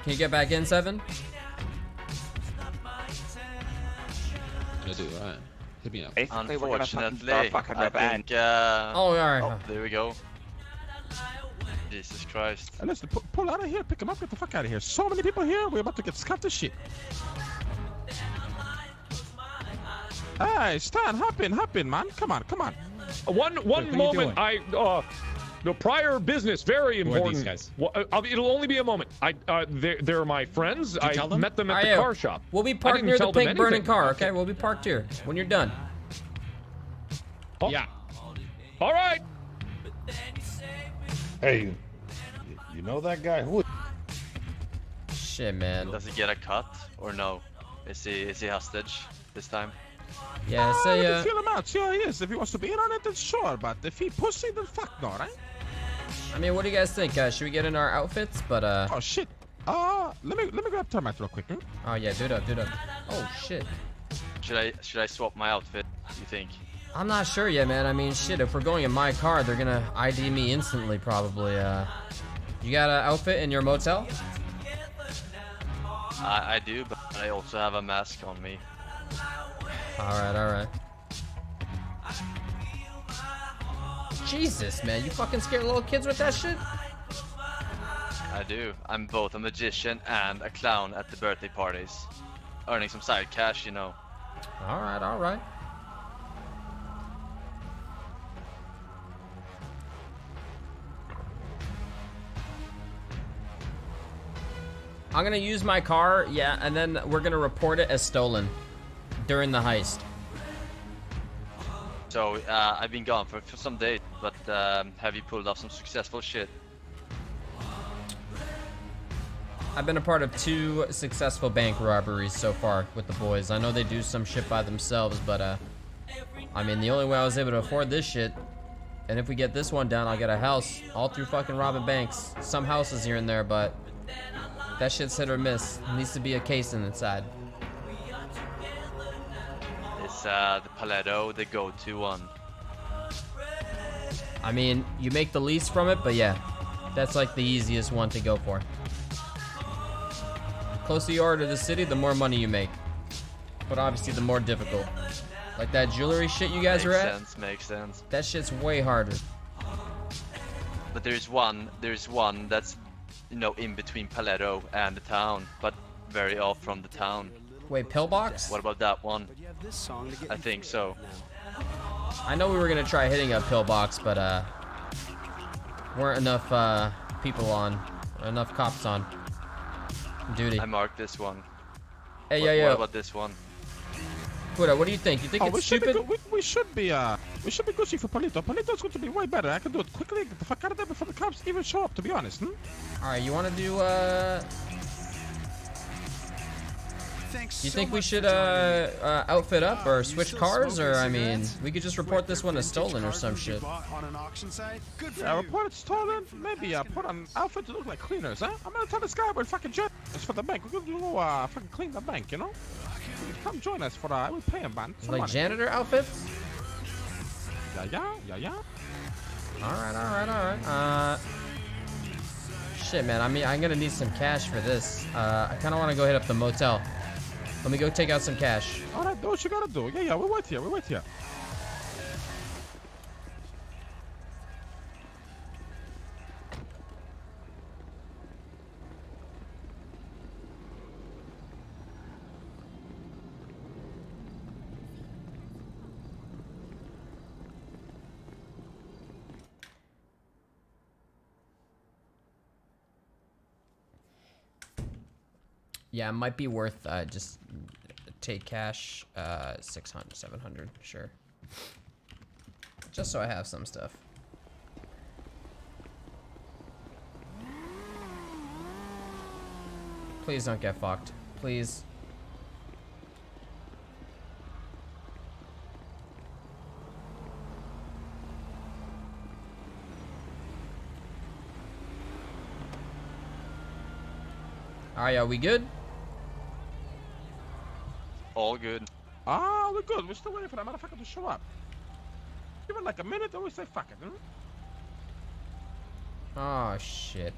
[SPEAKER 3] Can you get back in, Seven?
[SPEAKER 8] I do, right. Hit me up.
[SPEAKER 11] Basically, we're gonna fucking
[SPEAKER 5] Unfortunately,
[SPEAKER 11] fucking
[SPEAKER 5] I think. Uh,
[SPEAKER 3] Oh, all right.
[SPEAKER 5] oh, there we go. Jesus Christ.
[SPEAKER 1] Hey, listen, pu- pull out of here, pick him up, get the fuck out of here. So many people here, we're about to get scuffed to shit. Hey, Stan, hop in, hop in, man. Come on, come on.
[SPEAKER 20] One one
[SPEAKER 1] what
[SPEAKER 20] moment. I uh, the prior business very
[SPEAKER 8] Who are
[SPEAKER 20] important.
[SPEAKER 8] these guys?
[SPEAKER 20] Well, uh, I'll- it'll only be a moment. I uh, they're, they're my friends.
[SPEAKER 8] you
[SPEAKER 20] I
[SPEAKER 8] tell them?
[SPEAKER 20] met them at
[SPEAKER 3] Ah,
[SPEAKER 20] the
[SPEAKER 3] yeah.
[SPEAKER 20] car shop.
[SPEAKER 3] We'll be parked near the
[SPEAKER 20] tell
[SPEAKER 3] pink burning car, okay? We'll be parked here when you're done.
[SPEAKER 20] Oh.
[SPEAKER 8] Yeah.
[SPEAKER 20] All right.
[SPEAKER 21] Hey, you know that guy? Who?
[SPEAKER 3] Shit, man.
[SPEAKER 5] Does he get a cut or no? Is he is he hostage this time?
[SPEAKER 3] Yeah,
[SPEAKER 1] Ah,
[SPEAKER 3] say,
[SPEAKER 1] can
[SPEAKER 3] uh,
[SPEAKER 1] feel him out, see how he is. If he wants to be in on it, then sure. But if he pussy, then fuck no, right?
[SPEAKER 3] I mean, what do you guys think? Uh, should we get in our outfits? But, uh,
[SPEAKER 1] Oh shit. Uh, let me let me grab termite real quick. Hmm?
[SPEAKER 3] oh yeah, do that, do that. Oh shit.
[SPEAKER 5] Should I should I swap my outfit? Do you think?
[SPEAKER 3] I'm not sure yet, man. I mean, shit, if we're going in my car, they're gonna ID me instantly, probably. Uh, you got an outfit in your motel?
[SPEAKER 5] I I do, but I also have a mask on me.
[SPEAKER 3] Alright, alright. Jesus, man, you fucking scare little kids with that shit?
[SPEAKER 5] I do. I'm both a magician and a clown at the birthday parties, earning some side cash, you know.
[SPEAKER 3] Alright, alright. I'm gonna use my car, yeah, and then we're gonna report it as stolen during the heist.
[SPEAKER 5] So uh, I've been gone for, for some days, but um, have you pulled off some successful shit?
[SPEAKER 3] I've been a part of two successful bank robberies so far with the boys. I know they do some shit by themselves, but uh, I mean, the only way I was able to afford this shit, and if we get this one down, I'll get a house all through fucking robbing banks. Some houses here and there, but that shit's hit or miss. needs to be a case in inside.
[SPEAKER 5] Is uh, the Paleto the go-to one?
[SPEAKER 3] I mean, you make the least from it, but yeah, that's like the easiest one to go for. Closer you are to the city, the more money you make. But obviously, the more difficult. Like that jewelry shit you guys
[SPEAKER 5] makes
[SPEAKER 3] are at, Makes
[SPEAKER 5] sense, makes sense.
[SPEAKER 3] that shit's way harder.
[SPEAKER 5] But there's one, there's one that's, you know, in between Paleto and the town, but very off from the town.
[SPEAKER 3] Wait, pillbox?
[SPEAKER 5] What about that one? I think so.
[SPEAKER 3] I know we were gonna try hitting a pillbox, but uh, weren't enough uh people on, enough cops on duty.
[SPEAKER 5] I marked this one.
[SPEAKER 3] Hey,
[SPEAKER 5] what,
[SPEAKER 3] yeah, yeah.
[SPEAKER 5] What about this one?
[SPEAKER 3] Buddha, what do you think? You think
[SPEAKER 1] Oh, we
[SPEAKER 3] it's
[SPEAKER 1] should,
[SPEAKER 3] stupid?
[SPEAKER 1] go- we, we should be uh we should be Gucci for Polito. Polito's going to be way better. I can do it quickly, get the fuck out of there before the cops even show up. To be honest, hmm?
[SPEAKER 3] All right, you want to do uh?
[SPEAKER 19] Thanks
[SPEAKER 3] You
[SPEAKER 19] so
[SPEAKER 3] think we should uh, uh outfit up or switch cars or I mean we could just report this one as stolen or some shit.
[SPEAKER 19] bought on an auction site? Good for
[SPEAKER 1] Yeah,
[SPEAKER 19] you.
[SPEAKER 1] report it stolen. Maybe uh, put on outfit to look like cleaners, huh? I'm gonna tell this guy we're fucking jet. It's for the bank. We're gonna go uh, fucking clean the bank, you know? Come join us for uh, we pay him, man. Some
[SPEAKER 3] Like
[SPEAKER 1] money.
[SPEAKER 3] janitor outfits?
[SPEAKER 1] Yeah, yeah, yeah, yeah.
[SPEAKER 3] Alright, alright, alright. Uh Shit man, I mean I'm gonna need some cash for this. Uh I kinda wanna go hit up the motel. Let me go take out some cash.
[SPEAKER 1] All right, do what you gotta do. Yeah, yeah, we wait here. We wait here.
[SPEAKER 3] Yeah, it might be worth uh just take cash uh 600 700 sure. Just so I have some stuff. Please don't get fucked. Please. Alright, are we good?
[SPEAKER 5] All good.
[SPEAKER 1] Ah, we're good. We're still waiting for that motherfucker to show up. Give it like a minute, then we say fuck it. Hmm?
[SPEAKER 3] Oh shit.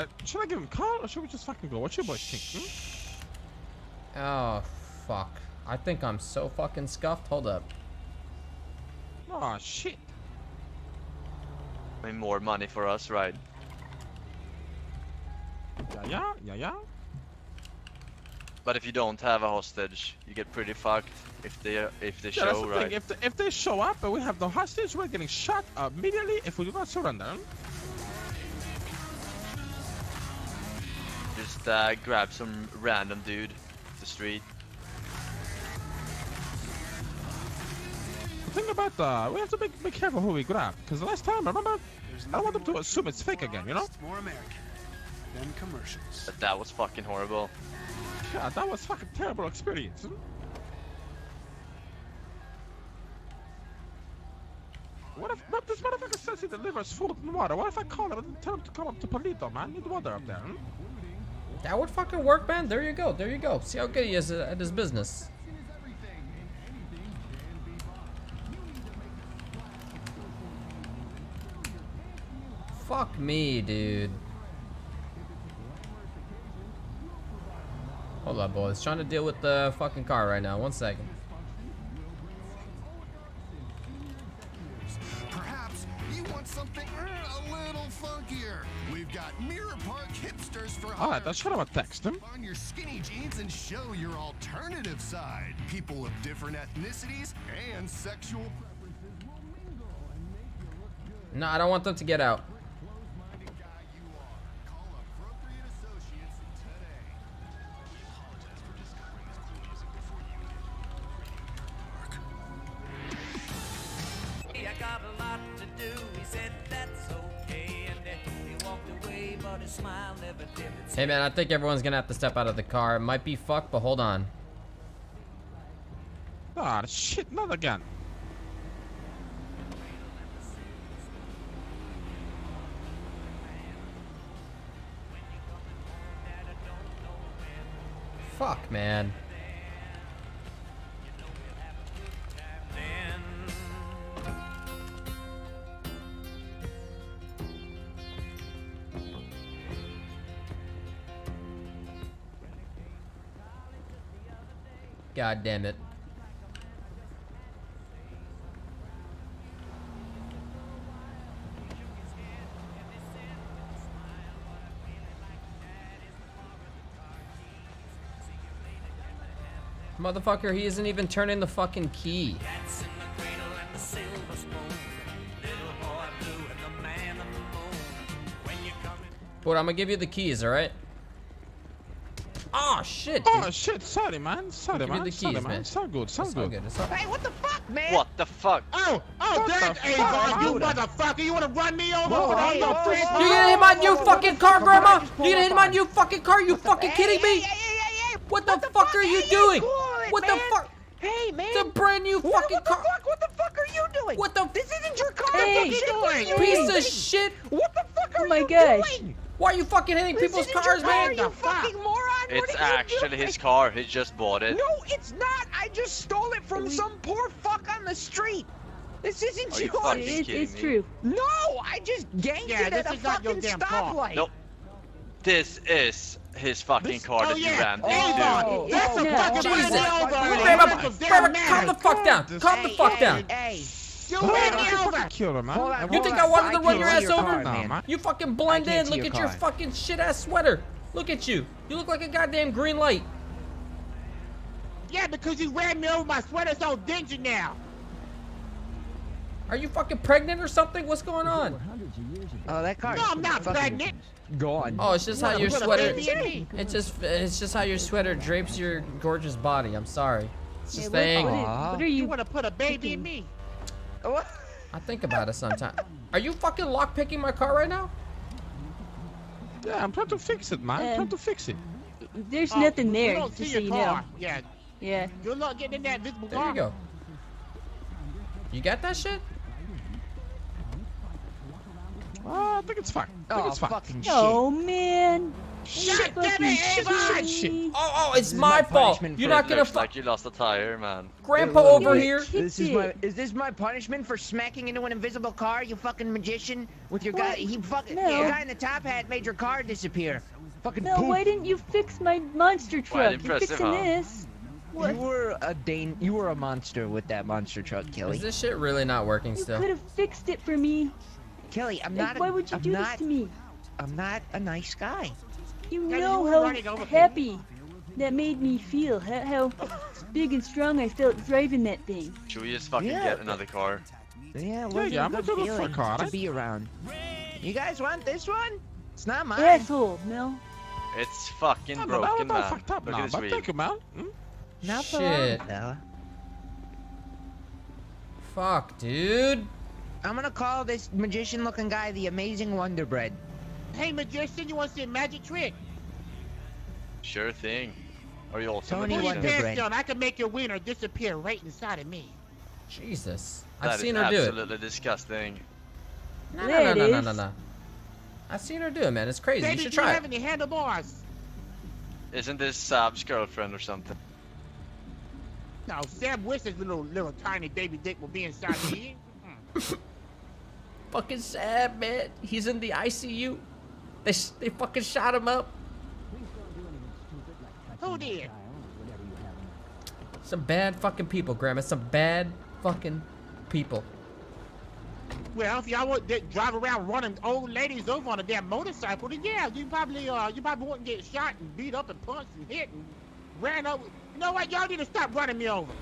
[SPEAKER 1] Alright, should I give him a call or should we just fucking go? What you boys think? Hmm?
[SPEAKER 3] Oh fuck. I think I'm so fucking scuffed. Hold up.
[SPEAKER 1] Oh shit.
[SPEAKER 5] I mean, more money for us, right?
[SPEAKER 1] Yeah, yeah, yeah, yeah.
[SPEAKER 5] But if you don't have a hostage, you get pretty fucked if they if they
[SPEAKER 1] Yeah, that's
[SPEAKER 5] show,
[SPEAKER 1] the
[SPEAKER 5] right?
[SPEAKER 1] thing. If, the, if they show up and we have no hostage, we're getting shot immediately if we do not surrender.
[SPEAKER 5] Just uh, grab some random dude off the street.
[SPEAKER 1] The thing about uh, we have to be, be careful who we grab, because the last time, remember, I don't want them to assume it's fake again, you know?
[SPEAKER 19] More American than commercials.
[SPEAKER 5] But that was fucking horrible.
[SPEAKER 1] Yeah, that was fucking terrible experience. hmm? What if but this motherfucker says he delivers food and water? What if I call him and tell him to come up to Polito, man? Need water up there. Hmm?
[SPEAKER 3] That would fucking work, man. There you go. There you go. See how good he is at his business. Fuck me, dude. Hold up, boys. Trying to deal with the fucking car right now. One second.
[SPEAKER 18] Perhaps you want something a little funkier. We've got Mirror Park hipsters for ah, hire.
[SPEAKER 1] Alright, that's kind of a text him.
[SPEAKER 18] On your skinny jeans and show your alternative side. People of different ethnicities and sexual preferences will mingle and make you look good.
[SPEAKER 3] No, I don't want them to get out. Hey, man, I think everyone's gonna have to step out of the car. It might be fucked, but hold on.
[SPEAKER 1] Ah, shit, not again.
[SPEAKER 3] Fuck, man. God damn it. Motherfucker, he isn't even turning the fucking key. But I'm gonna give you the keys, all right? Oh shit.
[SPEAKER 1] Oh
[SPEAKER 3] dude.
[SPEAKER 1] shit, sorry man, sorry
[SPEAKER 3] give you
[SPEAKER 1] man,
[SPEAKER 3] the
[SPEAKER 1] sorry
[SPEAKER 3] keys,
[SPEAKER 1] man.
[SPEAKER 3] man.
[SPEAKER 1] So good, so
[SPEAKER 3] It's all
[SPEAKER 1] good.
[SPEAKER 3] good. It's all
[SPEAKER 22] Hey, what the fuck, man?
[SPEAKER 5] What the fuck?
[SPEAKER 22] Oh, oh,
[SPEAKER 1] What
[SPEAKER 22] there's Avon, you motherfucker. You wanna run me over Whoa, hey, your whoa, friends? whoa,
[SPEAKER 3] You gonna hit my new fucking car,
[SPEAKER 22] Come
[SPEAKER 3] Grandma? You gonna hit my new fucking car? You fucking kidding me? What the fuck are you doing? What the fuck?
[SPEAKER 22] Hey, man.
[SPEAKER 3] It's a brand new
[SPEAKER 22] What-
[SPEAKER 3] fucking
[SPEAKER 22] what the
[SPEAKER 3] car.
[SPEAKER 22] fuck? What the fuck are you doing?
[SPEAKER 3] What the?
[SPEAKER 22] This isn't your car.
[SPEAKER 10] Hey,
[SPEAKER 22] what are you doing?
[SPEAKER 3] Piece of shit.
[SPEAKER 22] What the fuck are
[SPEAKER 10] Oh my
[SPEAKER 22] you
[SPEAKER 10] gosh.
[SPEAKER 22] doing?
[SPEAKER 3] Why are you fucking hitting
[SPEAKER 22] This
[SPEAKER 3] people's
[SPEAKER 22] isn't
[SPEAKER 3] cars,
[SPEAKER 22] your car,
[SPEAKER 3] man?
[SPEAKER 22] you fucking moron. What
[SPEAKER 5] It's actually his car. He just bought it.
[SPEAKER 22] No, it's not. I just stole it from some poor fuck on the street. This isn't
[SPEAKER 5] Are
[SPEAKER 22] yours.
[SPEAKER 5] fucking
[SPEAKER 10] It's, it's
[SPEAKER 5] me?
[SPEAKER 10] true.
[SPEAKER 22] No, I just ganked Yeah, it at a is not your fucking stoplight.
[SPEAKER 5] Nope. This is his fucking car
[SPEAKER 22] oh,
[SPEAKER 5] that
[SPEAKER 22] yeah.
[SPEAKER 5] you rammed
[SPEAKER 22] Oh,
[SPEAKER 5] into.
[SPEAKER 22] that's a
[SPEAKER 10] no.
[SPEAKER 22] fucking
[SPEAKER 3] Jesus.
[SPEAKER 22] ran over.
[SPEAKER 3] Grandma,
[SPEAKER 22] It was damn
[SPEAKER 3] calm the fuck down. Calm the fuck
[SPEAKER 22] hey,
[SPEAKER 3] down.
[SPEAKER 22] Hey, you
[SPEAKER 1] Oh,
[SPEAKER 22] ran me over.
[SPEAKER 1] fucking killer, man.
[SPEAKER 3] You think. I wanted to run your ass over?
[SPEAKER 1] Nah, man.
[SPEAKER 3] You fucking blend in. Look at your
[SPEAKER 22] car.
[SPEAKER 3] fucking shit ass sweater. Look at you. You look like a goddamn green light.
[SPEAKER 22] Yeah, because you ran me over. My sweater's all dingy now.
[SPEAKER 3] Are you fucking pregnant or something? What's going on?
[SPEAKER 22] Oh, that car. No, I'm not pregnant.
[SPEAKER 13] Gone.
[SPEAKER 3] Oh, it's just how your sweater.
[SPEAKER 22] baby in me?
[SPEAKER 3] It's just it's just how your sweater drapes your gorgeous body. I'm sorry. It's just
[SPEAKER 10] what,
[SPEAKER 3] the
[SPEAKER 10] what,
[SPEAKER 3] angle.
[SPEAKER 10] are- what are
[SPEAKER 22] You
[SPEAKER 10] you?
[SPEAKER 22] want to put a baby in me? What?
[SPEAKER 3] I think about it sometimes. Are you fucking lock picking my car right now?
[SPEAKER 1] Yeah, I'm trying to fix it, man. I'm trying
[SPEAKER 10] Um,
[SPEAKER 1] to fix it.
[SPEAKER 10] There's
[SPEAKER 22] Oh,
[SPEAKER 10] nothing
[SPEAKER 22] we
[SPEAKER 10] there,
[SPEAKER 22] don't see
[SPEAKER 10] just so
[SPEAKER 22] your
[SPEAKER 10] you know.
[SPEAKER 22] car. Yeah.
[SPEAKER 10] Yeah.
[SPEAKER 22] Good luck getting in that invisible
[SPEAKER 3] There
[SPEAKER 22] car.
[SPEAKER 3] you go. You got that shit?
[SPEAKER 1] Oh, I think it's fine. I think
[SPEAKER 22] Oh,
[SPEAKER 1] it's fine.
[SPEAKER 22] fucking
[SPEAKER 10] Oh man.
[SPEAKER 22] God damn it, Avon!
[SPEAKER 3] Oh, oh, it's
[SPEAKER 13] is
[SPEAKER 3] my
[SPEAKER 13] my
[SPEAKER 3] fault. You're not gonna
[SPEAKER 5] Looks
[SPEAKER 3] fuck
[SPEAKER 5] like you lost a tire, man.
[SPEAKER 3] Grandpa
[SPEAKER 13] Wait,
[SPEAKER 3] over
[SPEAKER 13] wait,
[SPEAKER 3] here.
[SPEAKER 13] This is my.
[SPEAKER 10] it.
[SPEAKER 22] Is this my punishment for smacking into an invisible car, you fucking magician? With your guy,
[SPEAKER 10] What?
[SPEAKER 22] he fucking,
[SPEAKER 10] No.
[SPEAKER 22] your guy in the top hat made your car disappear. Fucking
[SPEAKER 10] No,
[SPEAKER 22] poof.
[SPEAKER 10] why didn't you fix my monster truck? You're fixing
[SPEAKER 5] huh?
[SPEAKER 10] this. What?
[SPEAKER 13] You were a Dane. You were a monster with that monster truck, Kelly.
[SPEAKER 3] Is this shit really not working
[SPEAKER 10] You
[SPEAKER 3] still?
[SPEAKER 10] You could have fixed it for me.
[SPEAKER 22] Kelly, I'm
[SPEAKER 10] Like,
[SPEAKER 22] not.
[SPEAKER 10] why
[SPEAKER 22] a,
[SPEAKER 10] would you
[SPEAKER 22] I'm
[SPEAKER 10] do
[SPEAKER 22] not,
[SPEAKER 10] this to me?
[SPEAKER 22] I'm not a nice guy.
[SPEAKER 10] You
[SPEAKER 22] Yeah,
[SPEAKER 10] know
[SPEAKER 22] were
[SPEAKER 10] how
[SPEAKER 22] running over me.
[SPEAKER 10] happy that made me feel. How, how big and strong I felt driving that thing.
[SPEAKER 5] Should we just fucking
[SPEAKER 22] Yeah,
[SPEAKER 5] get another car?
[SPEAKER 22] Yeah,
[SPEAKER 1] Yeah, yeah, I'm
[SPEAKER 22] a
[SPEAKER 1] not
[SPEAKER 22] good
[SPEAKER 1] gonna for car,
[SPEAKER 22] to
[SPEAKER 1] right?
[SPEAKER 22] be around. You guys want this one? It's not mine.
[SPEAKER 10] Asshole, Mel.
[SPEAKER 5] It's fucking
[SPEAKER 1] No, no,
[SPEAKER 5] broken,
[SPEAKER 1] no, no,
[SPEAKER 5] man.
[SPEAKER 1] fucked up
[SPEAKER 5] Look
[SPEAKER 1] now,
[SPEAKER 5] at this
[SPEAKER 1] but
[SPEAKER 5] wheel.
[SPEAKER 1] thank you, man. Hmm?
[SPEAKER 22] Not
[SPEAKER 3] Shit.
[SPEAKER 22] long.
[SPEAKER 3] Fuck, dude.
[SPEAKER 22] I'm gonna call this magician-looking guy the Amazing Wonder Bread. Hey, magician, you want to see a magic trick?
[SPEAKER 5] Sure thing. Are you also
[SPEAKER 22] Tony
[SPEAKER 5] a
[SPEAKER 22] Wonder
[SPEAKER 5] magician?
[SPEAKER 22] Bread. on. I can make your wiener disappear right inside of me.
[SPEAKER 3] Jesus. I've seen her do it.
[SPEAKER 5] absolutely disgusting.
[SPEAKER 3] No,
[SPEAKER 10] There
[SPEAKER 3] no, no, no, no, no. I've seen her do it, man. It's crazy.
[SPEAKER 22] Baby,
[SPEAKER 3] You should
[SPEAKER 22] do you
[SPEAKER 3] try
[SPEAKER 22] have
[SPEAKER 3] it.
[SPEAKER 22] any handlebars?
[SPEAKER 5] Isn't this Saab's girlfriend or something?
[SPEAKER 22] No, Sam wishes his little, little tiny baby dick will be inside of me. Mm.
[SPEAKER 3] Fucking sad, man. He's in the ICU. They they fucking shot him up.
[SPEAKER 22] Who did?
[SPEAKER 3] Some bad fucking people, Grandma. Some bad fucking people.
[SPEAKER 22] Well, if y'all would drive around running old ladies over on a damn motorcycle, then yeah, you probably uh you probably wouldn't get shot and beat up and punched and hit and ran over. You know what? Y'all need to stop running me over.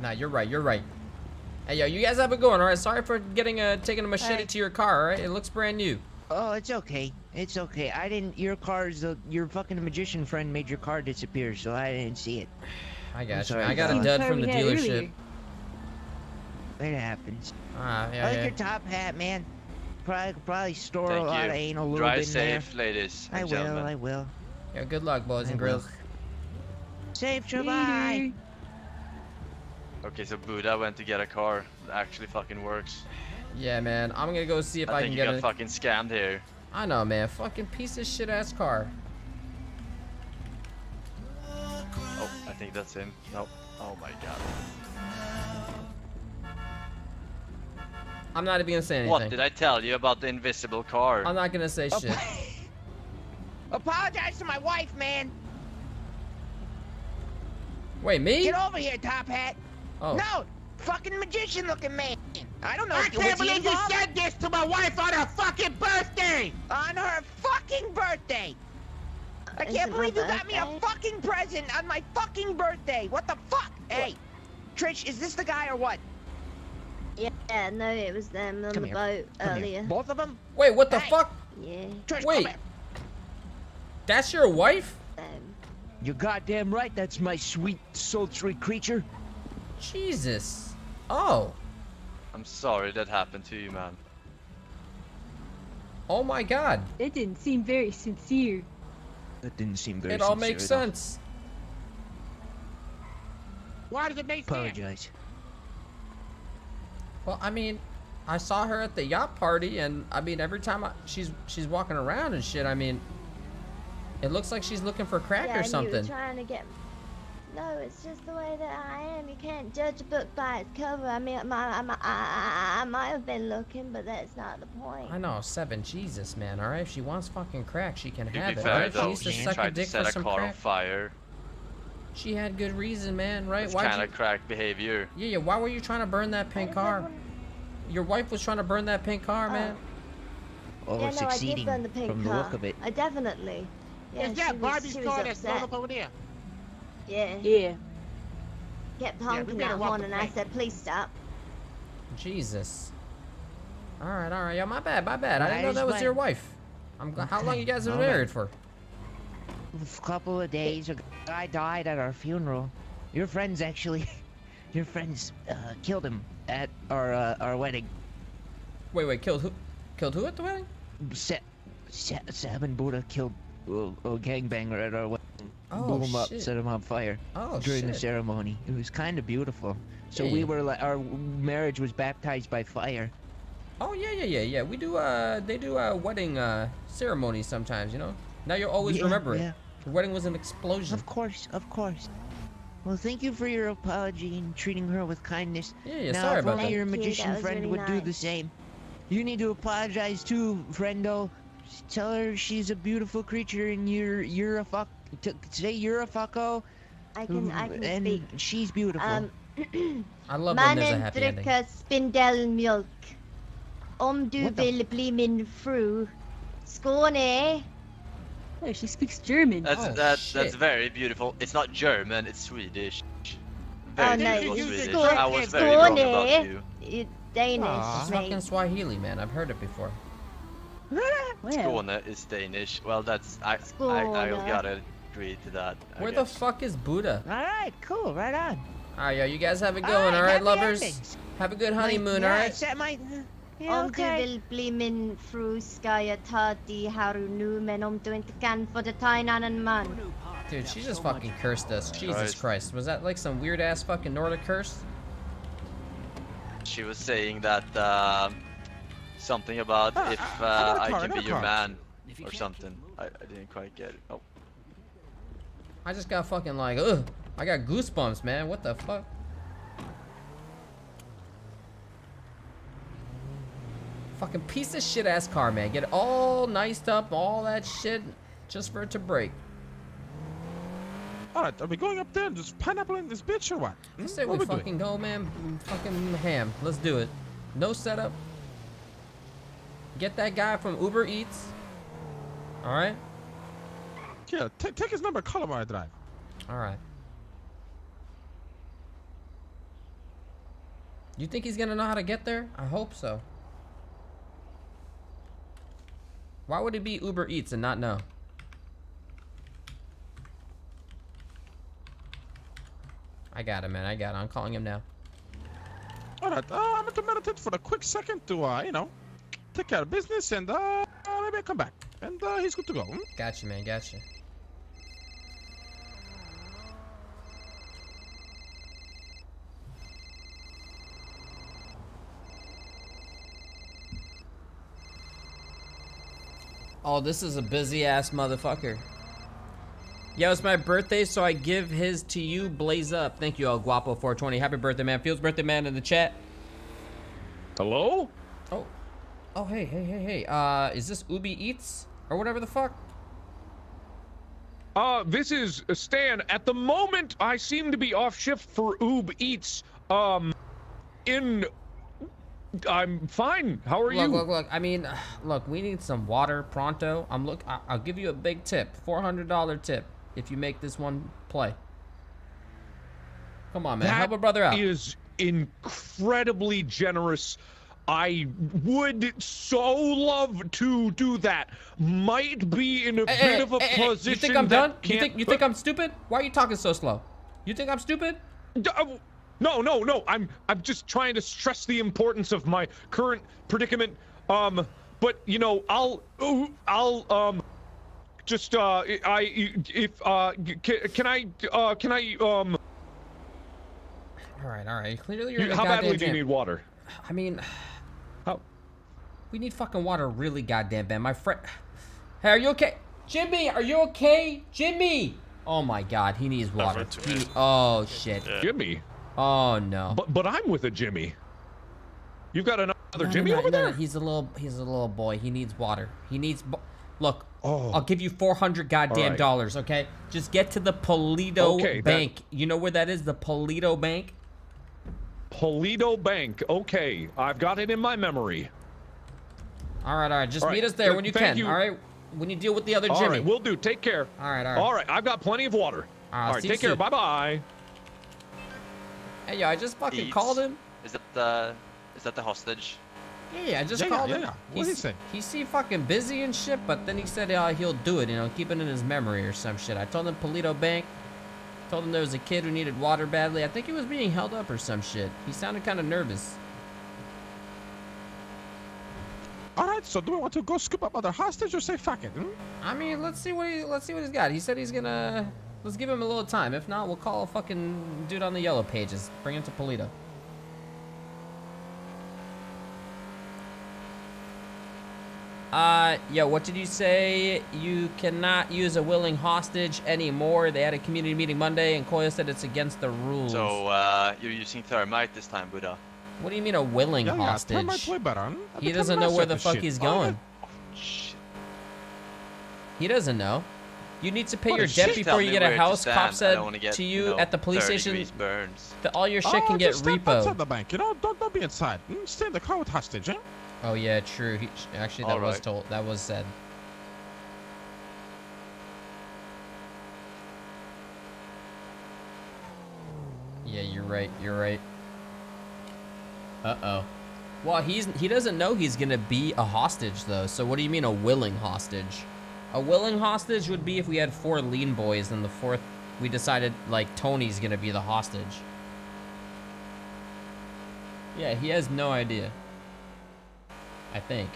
[SPEAKER 3] Nah, you're right. You're right. Hey, yo, you guys have it going, all right? Sorry for getting a taking a machete
[SPEAKER 22] Hey.
[SPEAKER 3] to your car, all right? It looks brand new.
[SPEAKER 22] Oh, it's okay. It's okay. I didn't. Your car's uh, your fucking magician friend made your car disappear, so I didn't see it.
[SPEAKER 3] I
[SPEAKER 22] I'm
[SPEAKER 3] got you.
[SPEAKER 22] sorry,
[SPEAKER 3] I got a dud from the dealership.
[SPEAKER 10] earlier.
[SPEAKER 22] It happens.
[SPEAKER 3] Ah, yeah,
[SPEAKER 22] I like
[SPEAKER 3] yeah.
[SPEAKER 22] your top hat, man. Probably could probably store
[SPEAKER 5] Thank
[SPEAKER 22] a lot
[SPEAKER 5] you.
[SPEAKER 22] of anal lube
[SPEAKER 5] Drive
[SPEAKER 22] in there.
[SPEAKER 5] safe, ladies
[SPEAKER 22] I will.
[SPEAKER 5] gentlemen.
[SPEAKER 22] I will.
[SPEAKER 3] Yeah, good luck, boys
[SPEAKER 22] I
[SPEAKER 3] and
[SPEAKER 22] will.
[SPEAKER 3] girls.
[SPEAKER 22] Safe trip. Bye.
[SPEAKER 10] Later.
[SPEAKER 5] Okay, so Buddha I went to get a car that actually fucking works.
[SPEAKER 3] Yeah, man. I'm gonna go see if I,
[SPEAKER 5] I
[SPEAKER 3] can
[SPEAKER 5] think you
[SPEAKER 3] get
[SPEAKER 5] got
[SPEAKER 3] it.
[SPEAKER 5] fucking scammed here.
[SPEAKER 3] I know, man. Fucking piece of shit ass car.
[SPEAKER 5] Oh, I think that's him. Nope. Oh my god.
[SPEAKER 3] I'm not even gonna say anything.
[SPEAKER 5] What did I tell you about the invisible car?
[SPEAKER 3] I'm not gonna say
[SPEAKER 22] Oh,
[SPEAKER 3] shit.
[SPEAKER 22] Apologize to my wife, man.
[SPEAKER 3] Wait, me?
[SPEAKER 22] Get over here, top hat.
[SPEAKER 3] Oh.
[SPEAKER 22] No, fucking magician looking man. I don't know. I if can't was he believe you involved? said this to my wife on her fucking birthday. On her fucking birthday. I
[SPEAKER 10] Is
[SPEAKER 22] can't believe you got me a fucking present on my fucking birthday. What the fuck? Hey, Trish, is this the guy or what?
[SPEAKER 10] Yeah, no, it was them on
[SPEAKER 22] Come
[SPEAKER 10] the
[SPEAKER 22] here.
[SPEAKER 10] boat
[SPEAKER 22] Come here.
[SPEAKER 10] earlier.
[SPEAKER 22] Both of them?
[SPEAKER 3] Wait, what the
[SPEAKER 22] Hey,
[SPEAKER 3] fuck?
[SPEAKER 10] Yeah.
[SPEAKER 3] Wait. That's your wife?
[SPEAKER 13] You're goddamn right. That's my sweet, sultry creature.
[SPEAKER 3] Jesus. Oh.
[SPEAKER 5] I'm sorry that happened to you, man.
[SPEAKER 3] Oh my god.
[SPEAKER 10] That didn't seem very sincere.
[SPEAKER 13] That didn't seem very
[SPEAKER 3] It all
[SPEAKER 13] sincere
[SPEAKER 3] makes
[SPEAKER 13] at all.
[SPEAKER 3] sense.
[SPEAKER 22] Why does it make sense?
[SPEAKER 13] Apologize.
[SPEAKER 3] Well, I mean, I saw her at the yacht party, and I mean, every time I, she's she's walking around and shit, I mean, it looks like she's looking for crack
[SPEAKER 23] yeah,
[SPEAKER 3] or
[SPEAKER 23] and You
[SPEAKER 3] something.
[SPEAKER 23] were trying to get. No, it's just the way that I am. You can't judge a book by its cover. I mean, I, I, I, I, I might have been looking, but that's not the point.
[SPEAKER 3] I know, seven. Jesus, man. All right, if she wants fucking crack, she can
[SPEAKER 5] To
[SPEAKER 3] have
[SPEAKER 5] be
[SPEAKER 3] it.
[SPEAKER 5] fair,
[SPEAKER 3] All right, she
[SPEAKER 5] though,
[SPEAKER 3] needs to
[SPEAKER 5] she
[SPEAKER 3] suck a
[SPEAKER 5] tried to set a
[SPEAKER 3] some
[SPEAKER 5] car on fire.
[SPEAKER 3] She had good reason, man. Right?
[SPEAKER 5] It's
[SPEAKER 3] Why?
[SPEAKER 5] kind of crack behavior.
[SPEAKER 3] Yeah, yeah. Why were you trying to burn that pink car? Your wife was trying to burn that pink car, man. Oh.
[SPEAKER 13] Or
[SPEAKER 23] yeah, no, I did
[SPEAKER 13] succeeding
[SPEAKER 23] burn the pink
[SPEAKER 13] from the look of it.
[SPEAKER 23] I definitely. Yeah,
[SPEAKER 22] Is
[SPEAKER 23] she
[SPEAKER 22] Barbie's car that's blown
[SPEAKER 23] upset.
[SPEAKER 22] up over there?
[SPEAKER 23] Yeah.
[SPEAKER 10] Yeah.
[SPEAKER 23] Kept honking
[SPEAKER 22] better
[SPEAKER 23] that
[SPEAKER 22] walk
[SPEAKER 23] horn,
[SPEAKER 22] the
[SPEAKER 23] and I said, "Please stop."
[SPEAKER 3] Jesus. All right, all right. Yeah, my bad, my bad. I didn't know that was
[SPEAKER 13] fine.
[SPEAKER 3] your wife. I'm. gl- How long you guys been married for?
[SPEAKER 13] A couple of days, a guy died at our funeral. Your friends actually, your friends uh, killed him at our uh, our wedding.
[SPEAKER 3] Wait, wait. Killed who? Killed who at the wedding?
[SPEAKER 13] Sa- Sa- Sam and Buddha killed a, a gangbanger at our wedding.
[SPEAKER 3] Oh,
[SPEAKER 13] Blew him up,
[SPEAKER 3] shit.
[SPEAKER 13] set them on fire
[SPEAKER 3] Oh,
[SPEAKER 13] during the ceremony. It was kind of beautiful. So we
[SPEAKER 3] Hey.
[SPEAKER 13] were like, our marriage was baptized by fire.
[SPEAKER 3] Oh yeah, yeah, yeah, yeah. We do. Uh, they do uh wedding uh ceremonies sometimes. You know. Now you'll always
[SPEAKER 13] Yeah,
[SPEAKER 3] remember
[SPEAKER 13] yeah.
[SPEAKER 3] it. The wedding was an explosion.
[SPEAKER 13] Of course, of course. Well, thank you for your apology and treating her with kindness.
[SPEAKER 3] Yeah, yeah,
[SPEAKER 13] now,
[SPEAKER 3] sorry
[SPEAKER 13] if
[SPEAKER 3] about
[SPEAKER 13] only
[SPEAKER 3] that.
[SPEAKER 13] your
[SPEAKER 23] Thank you,
[SPEAKER 13] magician
[SPEAKER 23] that
[SPEAKER 13] friend
[SPEAKER 23] really
[SPEAKER 13] would do the same. You need to apologize too, friendo. Tell her she's a beautiful creature and you're you're a fuck. T- say you're a fucko.
[SPEAKER 23] I can, I can
[SPEAKER 13] and
[SPEAKER 23] speak.
[SPEAKER 13] she's beautiful.
[SPEAKER 23] Um,
[SPEAKER 3] I love when there's a happy ending.
[SPEAKER 23] dricker spindelmjölk. Om du vill bli min fru. Skåne.
[SPEAKER 10] Oh, she speaks German.
[SPEAKER 5] That's
[SPEAKER 3] Oh,
[SPEAKER 5] that, that's
[SPEAKER 3] shit.
[SPEAKER 5] very beautiful. It's not German, it's Swedish.
[SPEAKER 23] Oh,
[SPEAKER 5] Very
[SPEAKER 23] no,
[SPEAKER 5] beautiful
[SPEAKER 23] it's
[SPEAKER 5] Swedish.
[SPEAKER 23] Skåne.
[SPEAKER 5] I was very wrong about you.
[SPEAKER 23] It's Danish,
[SPEAKER 3] It's fucking. Swahili, man. I've heard it before.
[SPEAKER 10] Well,
[SPEAKER 5] Skåne is Danish. Well, that's I I, I gotta agree to that. I
[SPEAKER 3] Where the fuck is Buddha?
[SPEAKER 13] all right, cool, right on.
[SPEAKER 3] All right, yo, you guys have it
[SPEAKER 13] All
[SPEAKER 3] going,
[SPEAKER 13] right,
[SPEAKER 3] all right, lovers?
[SPEAKER 13] endings.
[SPEAKER 3] Have a good honeymoon,
[SPEAKER 13] yeah,
[SPEAKER 3] all right?
[SPEAKER 13] Set my, yeah,
[SPEAKER 23] Om
[SPEAKER 13] okay.
[SPEAKER 23] vill bli min fru ska jag ta dig här nu men om du inte kan får du ta en annan man.
[SPEAKER 3] Dude, she just fucking cursed us. Jesus
[SPEAKER 5] Christ.
[SPEAKER 3] Christ. Was that like some weird ass fucking Nordic curse?
[SPEAKER 5] She was saying that um, something about if
[SPEAKER 1] I- I
[SPEAKER 5] uh,
[SPEAKER 1] a
[SPEAKER 5] I
[SPEAKER 1] car, I
[SPEAKER 5] can be your man or something. I, I didn't quite get it. Oh,
[SPEAKER 3] I just got fucking like, ugh. I got goosebumps, man. What the fuck? Fucking piece of shit ass car, man. Get it all niced up, all that shit, just for it to break.
[SPEAKER 1] All right, are we going up there and just pineappleing this bitch or what?
[SPEAKER 3] I
[SPEAKER 1] Hmm?
[SPEAKER 3] say
[SPEAKER 1] What
[SPEAKER 3] we
[SPEAKER 1] doing?
[SPEAKER 3] fucking go, man. Fucking ham. Let's do it. No setup. Get that guy from Uber Eats. All right.
[SPEAKER 1] Yeah, ta- take his number, call him while I drive.
[SPEAKER 3] All right. You think he's gonna know how to get there? I hope so. Why would it be Uber Eats and not know? I got him, man. I got him. I'm calling him now.
[SPEAKER 1] All right, uh, I'm to meditate for a quick second to, uh, you know, take care of business and uh, maybe I come back. And uh, he's good to go. Hmm?
[SPEAKER 3] Gotcha, man. Gotcha. Oh, this is a busy ass motherfucker. Yo, it's my birthday, so I give his to you. Blaze up. Thank you, El Guapo 420. Happy birthday, man. Fields birthday, man, in the chat.
[SPEAKER 20] Hello?
[SPEAKER 3] Oh. Oh, hey, hey, hey, hey. Uh, is this Ubi Eats? Or whatever the fuck?
[SPEAKER 20] Uh, this is Stan. At the moment, I seem to be off shift for Oob Eats. Um, in. I'm fine. How are
[SPEAKER 3] look,
[SPEAKER 20] you?
[SPEAKER 3] Look, look, look. I mean, look, we need some water pronto. I'm look. I- I'll give you a big tip, four hundred dollar tip, if you make this one play. Come on, man, help a brother out.
[SPEAKER 20] That is incredibly generous. I would so love to do that. Might be in a bit
[SPEAKER 3] Hey, hey,
[SPEAKER 20] of a
[SPEAKER 3] hey, hey,
[SPEAKER 20] position
[SPEAKER 3] you think I'm done? You think you think I'm stupid? Why are you talking so slow? You think I'm stupid?
[SPEAKER 20] D- uh, No, no, no. I'm I'm just trying to stress the importance of my current predicament. Um, but you know, I'll ooh, I'll um just uh I if uh can, can I uh can I um
[SPEAKER 3] All right, all right. Clearly, you're in a
[SPEAKER 20] how badly do you need water?
[SPEAKER 3] I mean, how? We need fucking water really goddamn bad. My friend. Hey, are you okay? Jimmy, are you okay? Jimmy! Oh my god, he needs water. He, oh shit.
[SPEAKER 20] Jimmy.
[SPEAKER 3] Oh no.
[SPEAKER 20] But but I'm with a Jimmy. You've got another
[SPEAKER 3] No,
[SPEAKER 20] Jimmy
[SPEAKER 3] no,
[SPEAKER 20] over
[SPEAKER 3] no, no,
[SPEAKER 20] there?
[SPEAKER 3] He's a little he's a little boy. He needs water. He needs Look,
[SPEAKER 20] Oh.
[SPEAKER 3] I'll give you 400 goddamn
[SPEAKER 20] Alright.
[SPEAKER 3] dollars, okay? Just get to the Polito
[SPEAKER 20] Okay, that-
[SPEAKER 3] Bank. You know where that is? The Polito Bank?
[SPEAKER 20] Polito Bank. Okay, I've got it in my memory.
[SPEAKER 3] All right, all right. Just
[SPEAKER 20] All
[SPEAKER 3] meet
[SPEAKER 20] right,
[SPEAKER 3] us there
[SPEAKER 20] th-
[SPEAKER 3] when you
[SPEAKER 20] thank
[SPEAKER 3] can.
[SPEAKER 20] you.
[SPEAKER 3] All right? When you deal with the other
[SPEAKER 20] All
[SPEAKER 3] Jimmy.
[SPEAKER 20] right, we'll do. Take care.
[SPEAKER 3] All right, all right.
[SPEAKER 20] All right, I've got plenty of water. All right,
[SPEAKER 3] see you
[SPEAKER 20] take care. Bye bye.
[SPEAKER 3] Hey, yo, I just fucking
[SPEAKER 5] Eats.
[SPEAKER 3] called him.
[SPEAKER 5] Is that the is that the hostage?
[SPEAKER 3] Yeah, yeah, I just
[SPEAKER 1] Yeah, yeah,
[SPEAKER 3] called
[SPEAKER 1] yeah,
[SPEAKER 3] him.
[SPEAKER 1] yeah. What did he say?
[SPEAKER 3] He seemed fucking busy and shit, but then he said uh, he'll do it, you know, keep it in his memory or some shit. I told him Polito Bank. Told him there was a kid who needed water badly. I think he was being held up or some shit. He sounded kind of nervous.
[SPEAKER 1] All right, so do we want to go scoop up other hostage or say fuck it? Hmm?
[SPEAKER 3] I mean, let's see what he let's see what he's got. He said he's gonna let's give him a little time. If not, we'll call a fucking dude on the yellow pages. Bring him to Polito. Uh, yeah, what did you say? You cannot use a willing hostage anymore. They had a community meeting Monday, and Koil said it's against the rules.
[SPEAKER 5] So uh, you're using thermite this time, Buddha.
[SPEAKER 3] what do you mean a willing
[SPEAKER 1] Yeah, yeah,
[SPEAKER 3] hostage?
[SPEAKER 1] termite way better. hmm?
[SPEAKER 3] He doesn't know where the fuck
[SPEAKER 1] shit.
[SPEAKER 3] he's
[SPEAKER 1] Oh,
[SPEAKER 3] going.
[SPEAKER 5] Shit.
[SPEAKER 3] He doesn't know. You need to pay
[SPEAKER 1] What
[SPEAKER 3] your debt before you get a
[SPEAKER 5] where to
[SPEAKER 3] house.
[SPEAKER 5] stand.
[SPEAKER 3] Cop said
[SPEAKER 5] wanna get,
[SPEAKER 3] to
[SPEAKER 5] you
[SPEAKER 3] you
[SPEAKER 5] know,
[SPEAKER 3] at the police station
[SPEAKER 5] burns.
[SPEAKER 3] that all your shit
[SPEAKER 1] Oh,
[SPEAKER 3] can get
[SPEAKER 1] just stand
[SPEAKER 3] repoed.
[SPEAKER 1] outside the bank, you know? Don't, don't be inside. Hmm? Stay in the car with hostage, eh?
[SPEAKER 3] Oh yeah, true. He, actually, that was
[SPEAKER 5] Alright.
[SPEAKER 3] told. That was said. Yeah, you're right. You're right. Uh oh. Well, he's he doesn't know he's gonna be a hostage though. So what do you mean a willing hostage? A willing hostage would be if we had four lean boys and the fourth we decided like Tony's gonna be the hostage. Yeah, he has no idea. I think.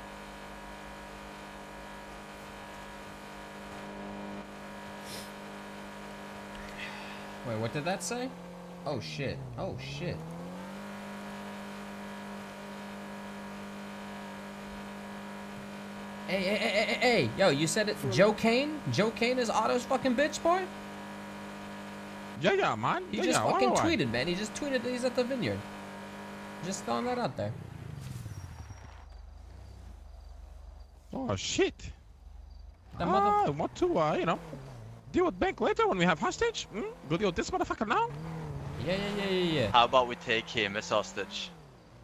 [SPEAKER 3] Wait, what did that say? Oh shit. Oh shit. Hey, hey, hey, hey, hey, hey, yo, you said it. Joe Kane? Joe Kane is Otto's fucking bitch, boy?
[SPEAKER 1] Yeah, yeah, man.
[SPEAKER 3] He
[SPEAKER 1] yeah,
[SPEAKER 3] just
[SPEAKER 1] yeah,
[SPEAKER 3] fucking
[SPEAKER 1] why, why?
[SPEAKER 3] tweeted, man. He just tweeted that he's at the vineyard. Just throwing that out there.
[SPEAKER 1] Oh, shit.
[SPEAKER 3] That
[SPEAKER 1] Ah, I want to, uh, you know, deal with bank later when we have hostage. Hmm? Go deal with this motherfucker now?
[SPEAKER 3] Yeah, yeah, yeah, yeah, yeah.
[SPEAKER 5] How about we take him as hostage?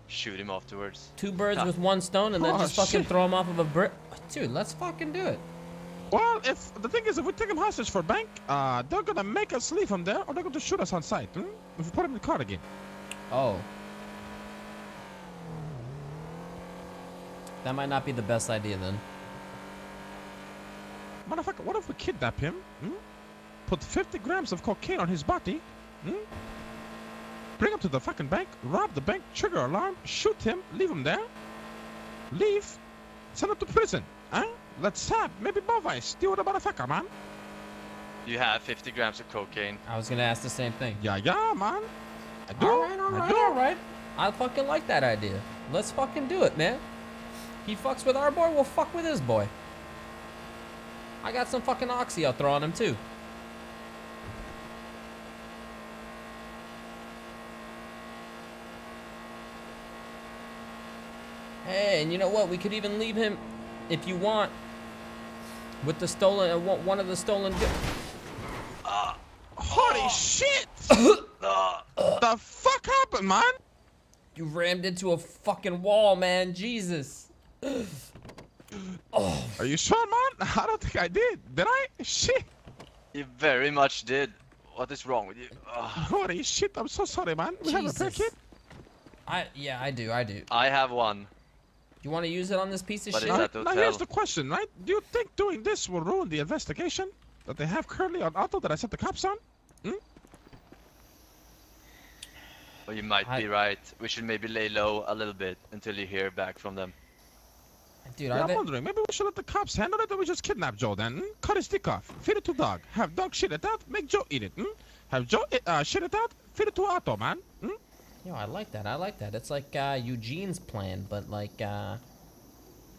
[SPEAKER 5] Shoot him afterwards.
[SPEAKER 3] Two birds
[SPEAKER 5] Ah.
[SPEAKER 3] with one stone and then
[SPEAKER 1] Oh,
[SPEAKER 3] just fucking
[SPEAKER 1] shit.
[SPEAKER 3] throw him off of a brick. Dude, let's fucking do it.
[SPEAKER 1] Well, if the thing is, if we take him hostage for bank, uh, they're gonna make us leave him there, or they're going to shoot us on sight. Hmm? If we put him in the car again.
[SPEAKER 3] Oh. That might not be the best idea then.
[SPEAKER 1] Motherfucker, what if we kidnap him? Hmm? Put 50 grams of cocaine on his body? Hmm? Bring him to the fucking bank, rob the bank, trigger alarm, shoot him, leave him there, leave, send him to prison. Huh? Let's have maybe Bovice, deal with the motherfucker, man.
[SPEAKER 5] You have 50 grams of cocaine.
[SPEAKER 3] I was gonna ask the same thing.
[SPEAKER 1] Yeah, yeah, man. I do.
[SPEAKER 3] Alright,
[SPEAKER 1] I
[SPEAKER 3] alright,
[SPEAKER 1] do.
[SPEAKER 3] alright. I fucking like that idea. Let's fucking do it, man. He fucks with our boy, we'll fuck with his boy. I got some fucking oxy I'll throw on him too. Hey, and you know what? We could even leave him, if you want, with the stolen, uh, one one of the stolen goods.
[SPEAKER 1] Uh, holy ah. shit! Uh. the fuck happened, man?
[SPEAKER 3] You rammed into a fucking wall, man. Jesus. oh.
[SPEAKER 1] Are you sure, man? I don't think I did. Did I? Shit.
[SPEAKER 5] You very much did. What is wrong with you? Ugh.
[SPEAKER 1] Holy shit, I'm so sorry, man. We have a repair
[SPEAKER 3] Jesus. I yeah, I do, I do.
[SPEAKER 5] I have one.
[SPEAKER 3] You want to use it on this piece of
[SPEAKER 5] But
[SPEAKER 3] shit?
[SPEAKER 5] is that
[SPEAKER 1] Now here's the question, right? Do you think doing this will ruin the investigation that they have currently on Otto that I sent the cops on? Hmm?
[SPEAKER 5] Well, you might be right. We should maybe lay low a little bit until you hear back from them.
[SPEAKER 3] Dude,
[SPEAKER 1] Yeah, I'm
[SPEAKER 3] they?
[SPEAKER 1] wondering, maybe we should let the cops handle it, or we just kidnap Joe then? hmm? Cut his dick off, feed it to dog, have dog shit it out, make Joe eat it. Hmm? Have Joe uh, shit it out, feed it to Otto, man. Hmm?
[SPEAKER 3] Yo, I like that. I like that. It's like uh, Eugene's plan, but like uh,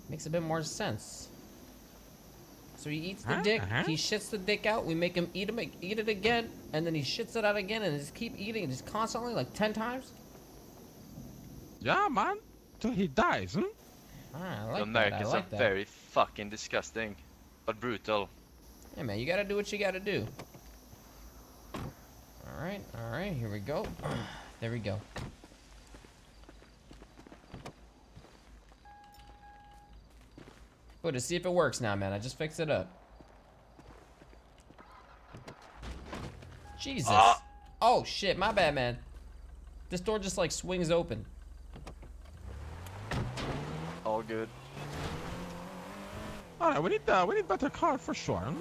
[SPEAKER 3] makes a bit more sense. So he eats the
[SPEAKER 1] Huh?
[SPEAKER 3] dick.
[SPEAKER 1] Uh-huh.
[SPEAKER 3] He shits the dick out. We make him eat him, eat it again, and then he shits it out again, and just keep eating it, just constantly, like ten times.
[SPEAKER 1] Yeah, man. Till he dies. Hmm?
[SPEAKER 3] Ah, I
[SPEAKER 5] the
[SPEAKER 3] like that. I
[SPEAKER 5] Americans
[SPEAKER 3] like
[SPEAKER 5] are
[SPEAKER 3] that.
[SPEAKER 5] very fucking disgusting, but brutal.
[SPEAKER 3] Hey man, you gotta do what you gotta do. All right, all right, here we go. There we go. But to see if it works now, man. I just fixed it up. Jesus.
[SPEAKER 5] Ah.
[SPEAKER 3] Oh shit, my bad, man. This door just like swings open.
[SPEAKER 5] All good.
[SPEAKER 1] All right, we need uh, we need better car for sure.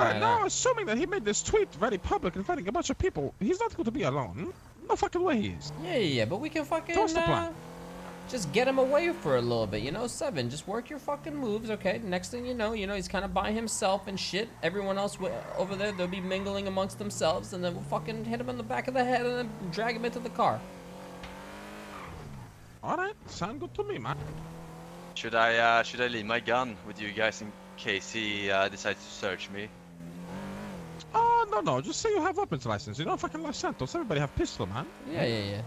[SPEAKER 1] Right,
[SPEAKER 3] Alright,
[SPEAKER 1] now
[SPEAKER 3] alright.
[SPEAKER 1] assuming that he made this tweet very public, inviting a bunch of people, he's not going to be alone. No fucking way he is.
[SPEAKER 3] Yeah, yeah, yeah, but we can fucking
[SPEAKER 1] What's the
[SPEAKER 3] uh,
[SPEAKER 1] plan?
[SPEAKER 3] just get him away for a little bit, you know. Seven, just work your fucking moves, okay? Next thing you know, you know he's kind of by himself and shit. Everyone else wi- over there, they'll be mingling amongst themselves, and then we'll fucking hit him in the back of the head and then drag him into the car.
[SPEAKER 1] All right, sound good to me, man.
[SPEAKER 5] Should I uh, should I leave my gun with you guys in case he uh, decides to search me?
[SPEAKER 1] Oh no no, just say you have weapons license. You know, fucking Los Santos, everybody have pistol, man.
[SPEAKER 3] Yeah, yeah, yeah.